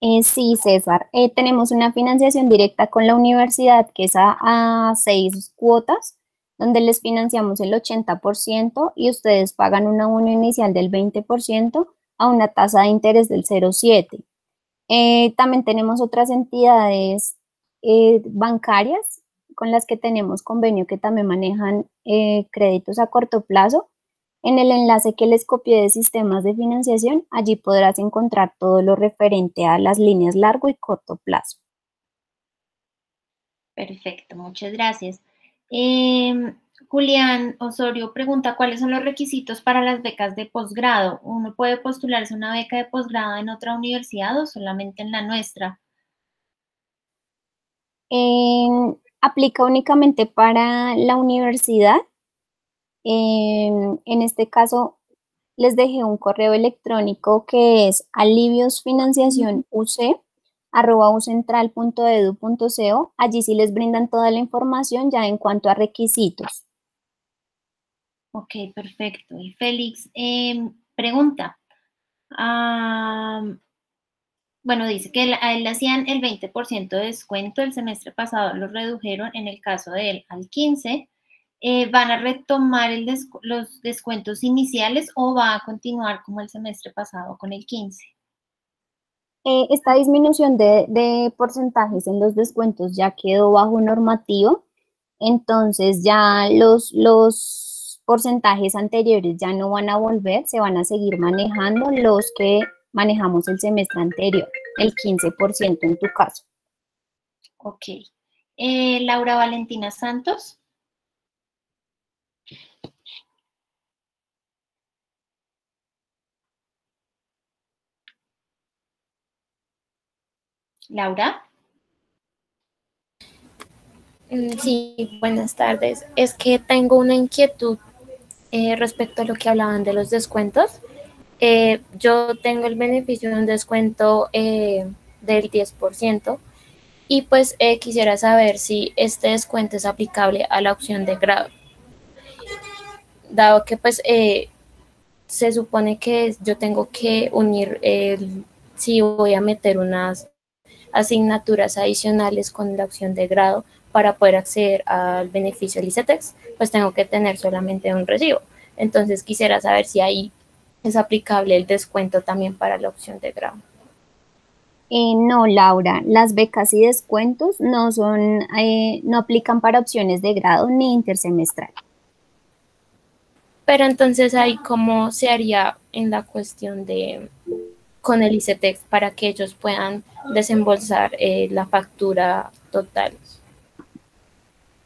Eh, sí, César. Eh, tenemos una financiación directa con la universidad que es a, seis cuotas, donde les financiamos el 80% y ustedes pagan un abono inicial del 20% a una tasa de interés del 0,7. Eh, también tenemos otras entidades bancarias con las que tenemos convenio que también manejan créditos a corto plazo en el enlace que les copié de sistemas de financiación, allí podrás encontrar todo lo referente a las líneas largo y corto plazo. Perfecto, muchas gracias. Em, Julián Osorio pregunta, ¿cuáles son los requisitos para las becas de posgrado? ¿Uno puede postularse una beca de posgrado en otra universidad o solamente en la nuestra? aplica únicamente para la universidad. En, en este caso, les dejé un correo electrónico que es aliviosfinanciacionuc.ucentral.edu.co. Allí sí les brindan toda la información ya en cuanto a requisitos. Ok, perfecto. Y Félix, em, pregunta. bueno, dice que a él hacían el 20% de descuento el semestre pasado, lo redujeron en el caso de él al 15%. Eh, ¿Van a retomar los descuentos iniciales o va a continuar como el semestre pasado con el 15%? Eh, esta disminución de, porcentajes en los descuentos ya quedó bajo normativo, entonces ya los, los porcentajes anteriores ya no van a volver, se van a seguir manejando los que manejamos el semestre anterior, el 15% en tu caso. Ok. Eh, Laura Valentina Santos. Laura. Mm, sí, buenas tardes. Es que tengo una inquietud eh, respecto a lo que hablaban de los descuentos. Eh, yo tengo el beneficio de un descuento eh, del 10% y pues quisiera saber si este descuento es aplicable a la opción de grado. Dado que pues se supone que yo tengo que unir, si voy a meter unas asignaturas adicionales con la opción de grado para poder acceder al beneficio del ICETEX, pues tengo que tener solamente un recibo. Entonces quisiera saber si ahí es aplicable el descuento también para la opción de grado. Eh, no, Laura, las becas y descuentos no son, eh, no aplican para opciones de grado ni intersemestral. Pero entonces ahí cómo se haría en la cuestión de con el ICETEX para que ellos puedan desembolsar eh, la factura total.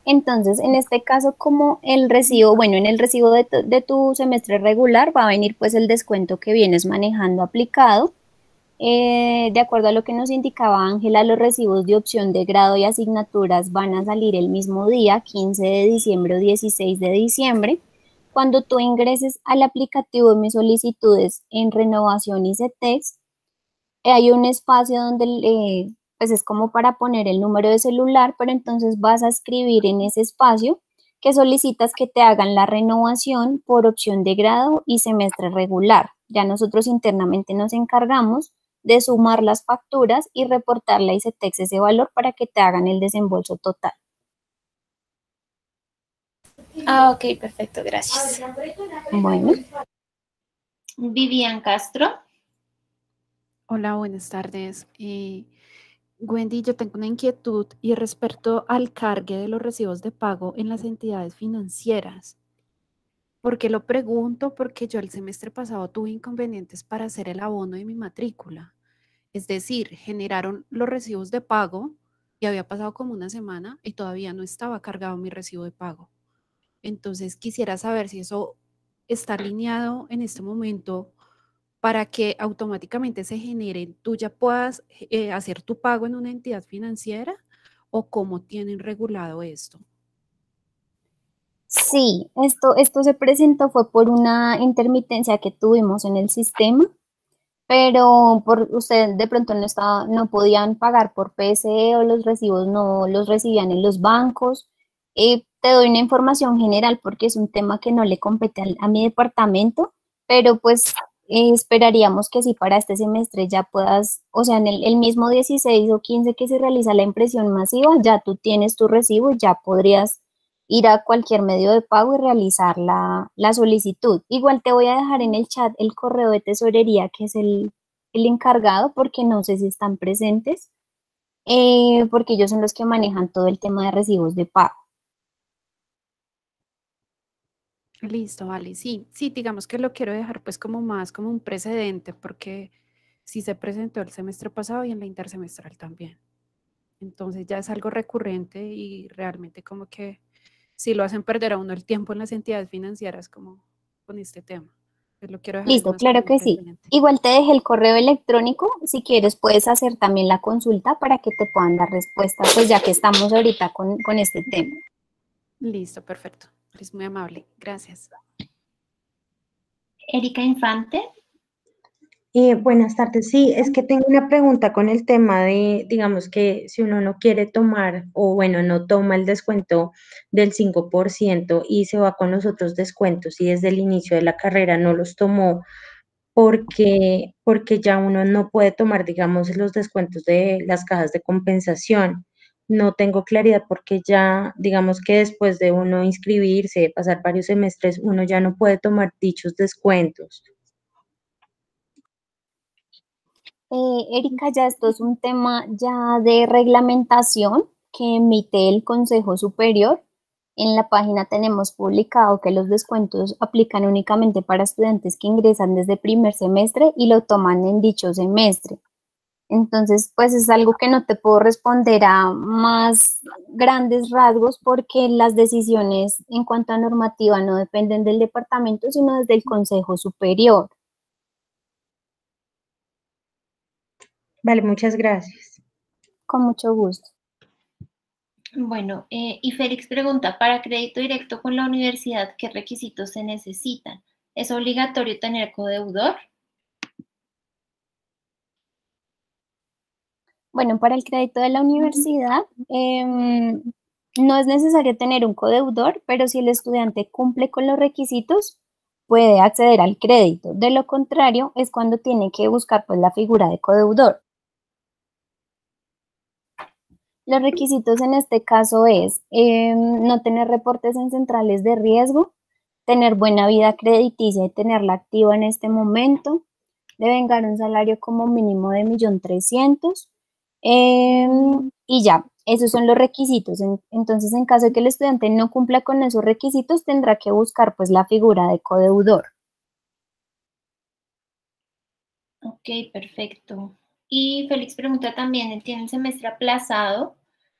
Entonces, en este caso, como el recibo, bueno, en el recibo de tu, semestre regular va a venir pues el descuento que vienes manejando aplicado. Eh, de acuerdo a lo que nos indicaba Ángela, los recibos de opción de grado y asignaturas van a salir el mismo día, 15 de diciembre o 16 de diciembre. Cuando tú ingreses al aplicativo de mis solicitudes en renovación ICETEX, hay un espacio donde eh, pues es como para poner el número de celular, pero entonces vas a escribir en ese espacio que solicitas que te hagan la renovación por opción de grado y semestre regular. Ya nosotros internamente nos encargamos de sumar las facturas y reportarle a ICETEX ese valor para que te hagan el desembolso total. Ah, ok, perfecto, gracias. Bueno. Vivian Castro. Hola, buenas tardes. Eh, Wendy, yo tengo una inquietud y respecto al cargue de los recibos de pago en las entidades financieras. ¿Por qué lo pregunto? Porque yo el semestre pasado tuve inconvenientes para hacer el abono de mi matrícula. Es decir, generaron los recibos de pago y había pasado como una semana y todavía no estaba cargado mi recibo de pago. Entonces quisiera saber si eso está alineado en este momento para que automáticamente se genere, tú ya puedas eh, hacer tu pago en una entidad financiera o cómo tienen regulado esto. Sí, esto, esto se presentó fue por una intermitencia que tuvimos en el sistema, pero por ustedes de pronto no, estaba, no podían pagar por PSE o los recibos no los recibían en los bancos. Eh, te doy una información general porque es un tema que no le compete a, mi departamento, pero pues eh, esperaríamos que si para este semestre ya puedas, o sea, en el, mismo 16 o 15 que se realiza la impresión masiva, ya tú tienes tu recibo, ya podrías ir a cualquier medio de pago y realizar la, solicitud. Igual te voy a dejar en el chat el correo de tesorería, que es el, encargado, porque no sé si están presentes, eh, porque ellos son los que manejan todo el tema de recibos de pago. Listo, vale. Sí, sí, digamos que lo quiero dejar pues como más como un precedente porque sí se presentó el semestre pasado y en la intersemestral también. Entonces ya es algo recurrente y realmente como que si lo hacen perder a uno el tiempo en las entidades financieras como con este tema. Pues lo quiero dejar Listo, claro que sí. Igual te dejé el correo electrónico. Si quieres, puedes hacer también la consulta para que te puedan dar respuesta, pues ya que estamos ahorita con, con este tema. Listo, perfecto. Es muy amable. Gracias. Erika Infante. Eh, buenas tardes. Sí, es que tengo una pregunta con el tema de, digamos que si uno no quiere tomar o bueno, no toma el descuento del 5% y se va con los otros descuentos y desde el inicio de la carrera no los tomó porque, porque ya uno no puede tomar, digamos, los descuentos de las cajas de compensación. No tengo claridad porque ya, digamos que después de uno inscribirse, pasar varios semestres, uno ya no puede tomar dichos descuentos. Eh, Erika, ya esto es un tema ya de reglamentación que emite el Consejo Superior. En la página tenemos publicado que los descuentos aplican únicamente para estudiantes que ingresan desde primer semestre y lo toman en dicho semestre. Entonces, pues es algo que no te puedo responder a más grandes rasgos porque las decisiones en cuanto a normativa no dependen del departamento, sino desde el Consejo Superior. Vale, muchas gracias. Con mucho gusto. Bueno, eh, y Félix pregunta, para crédito directo con la universidad, ¿qué requisitos se necesitan? ¿Es obligatorio tener codeudor? Bueno, para el crédito de la universidad em, no es necesario tener un codeudor, pero si el estudiante cumple con los requisitos, puede acceder al crédito. De lo contrario, es cuando tiene que buscar pues, la figura de codeudor. Los requisitos en este caso es em, no tener reportes en centrales de riesgo, tener buena vida crediticia y tenerla activa en este momento, deben ganar un salario como mínimo de 1.300.000 em, y ya, esos son los requisitos. En- entonces, en caso de que el estudiante no cumpla con esos requisitos, tendrá que buscar pues la figura de codeudor. Ok, perfecto. Y Félix pregunta también, ¿él tiene el semestre aplazado?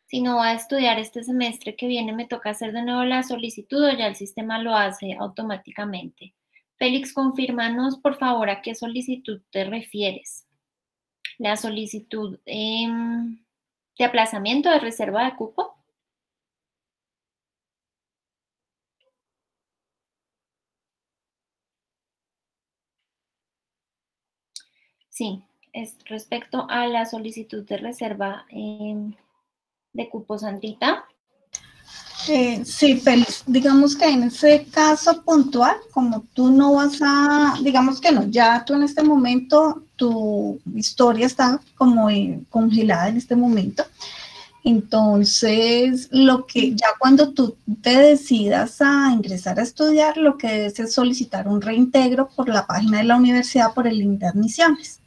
Si no va a estudiar este semestre que viene, ¿me toca hacer de nuevo la solicitud o ya el sistema lo hace automáticamente? Félix, confírmanos por favor a qué solicitud te refieres. La solicitud em, de aplazamiento de reserva de cupo. Sí, es respecto a la solicitud de reserva em, de cupo, Sandrita. Sí, Félix, digamos que en ese caso puntual, como tú no vas a, digamos que no, ya tú en este momento, tu historia está como congelada en este momento. Entonces, lo que ya cuando tú te decidas a ingresar a estudiar, lo que debes es solicitar un reintegro por la página de la universidad por el link de.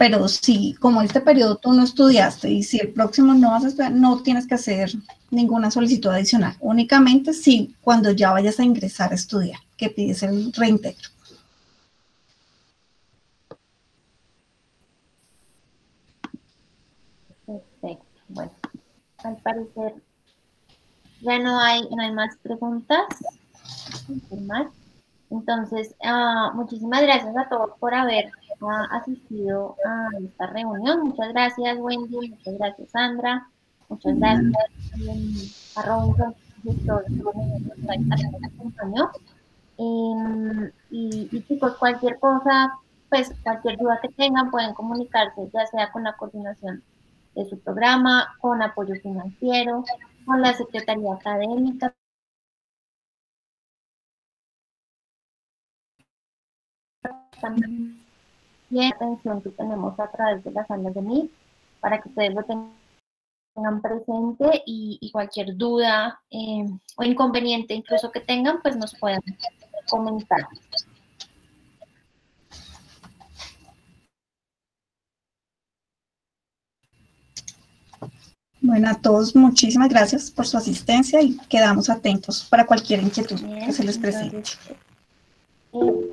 Pero si como este periodo tú no estudiaste y si el próximo no vas a estudiar, no tienes que hacer ninguna solicitud adicional. Únicamente si cuando ya vayas a ingresar a estudiar, que pides el reintegro. Perfecto. Bueno, al parecer ya no hay, no hay más preguntas. Entonces, ah, muchísimas gracias a todos por haber ah, asistido a esta reunión. Muchas gracias, Wendy. Muchas gracias, Sandra. Muchas gracias también a Robinson, que acompañó. Em, y, y chicos, cualquier cosa, pues cualquier duda que tengan, pueden comunicarse, ya sea con la coordinación de su programa, con apoyo financiero, con la Secretaría Académica. También la atención que tenemos a través de las salas de MIT para que ustedes lo tengan presente y, y cualquier duda eh, o inconveniente incluso que tengan, pues nos puedan comentar. Bueno, a todos muchísimas gracias por su asistencia y quedamos atentos para cualquier inquietud Bien, que se les presente. entonces,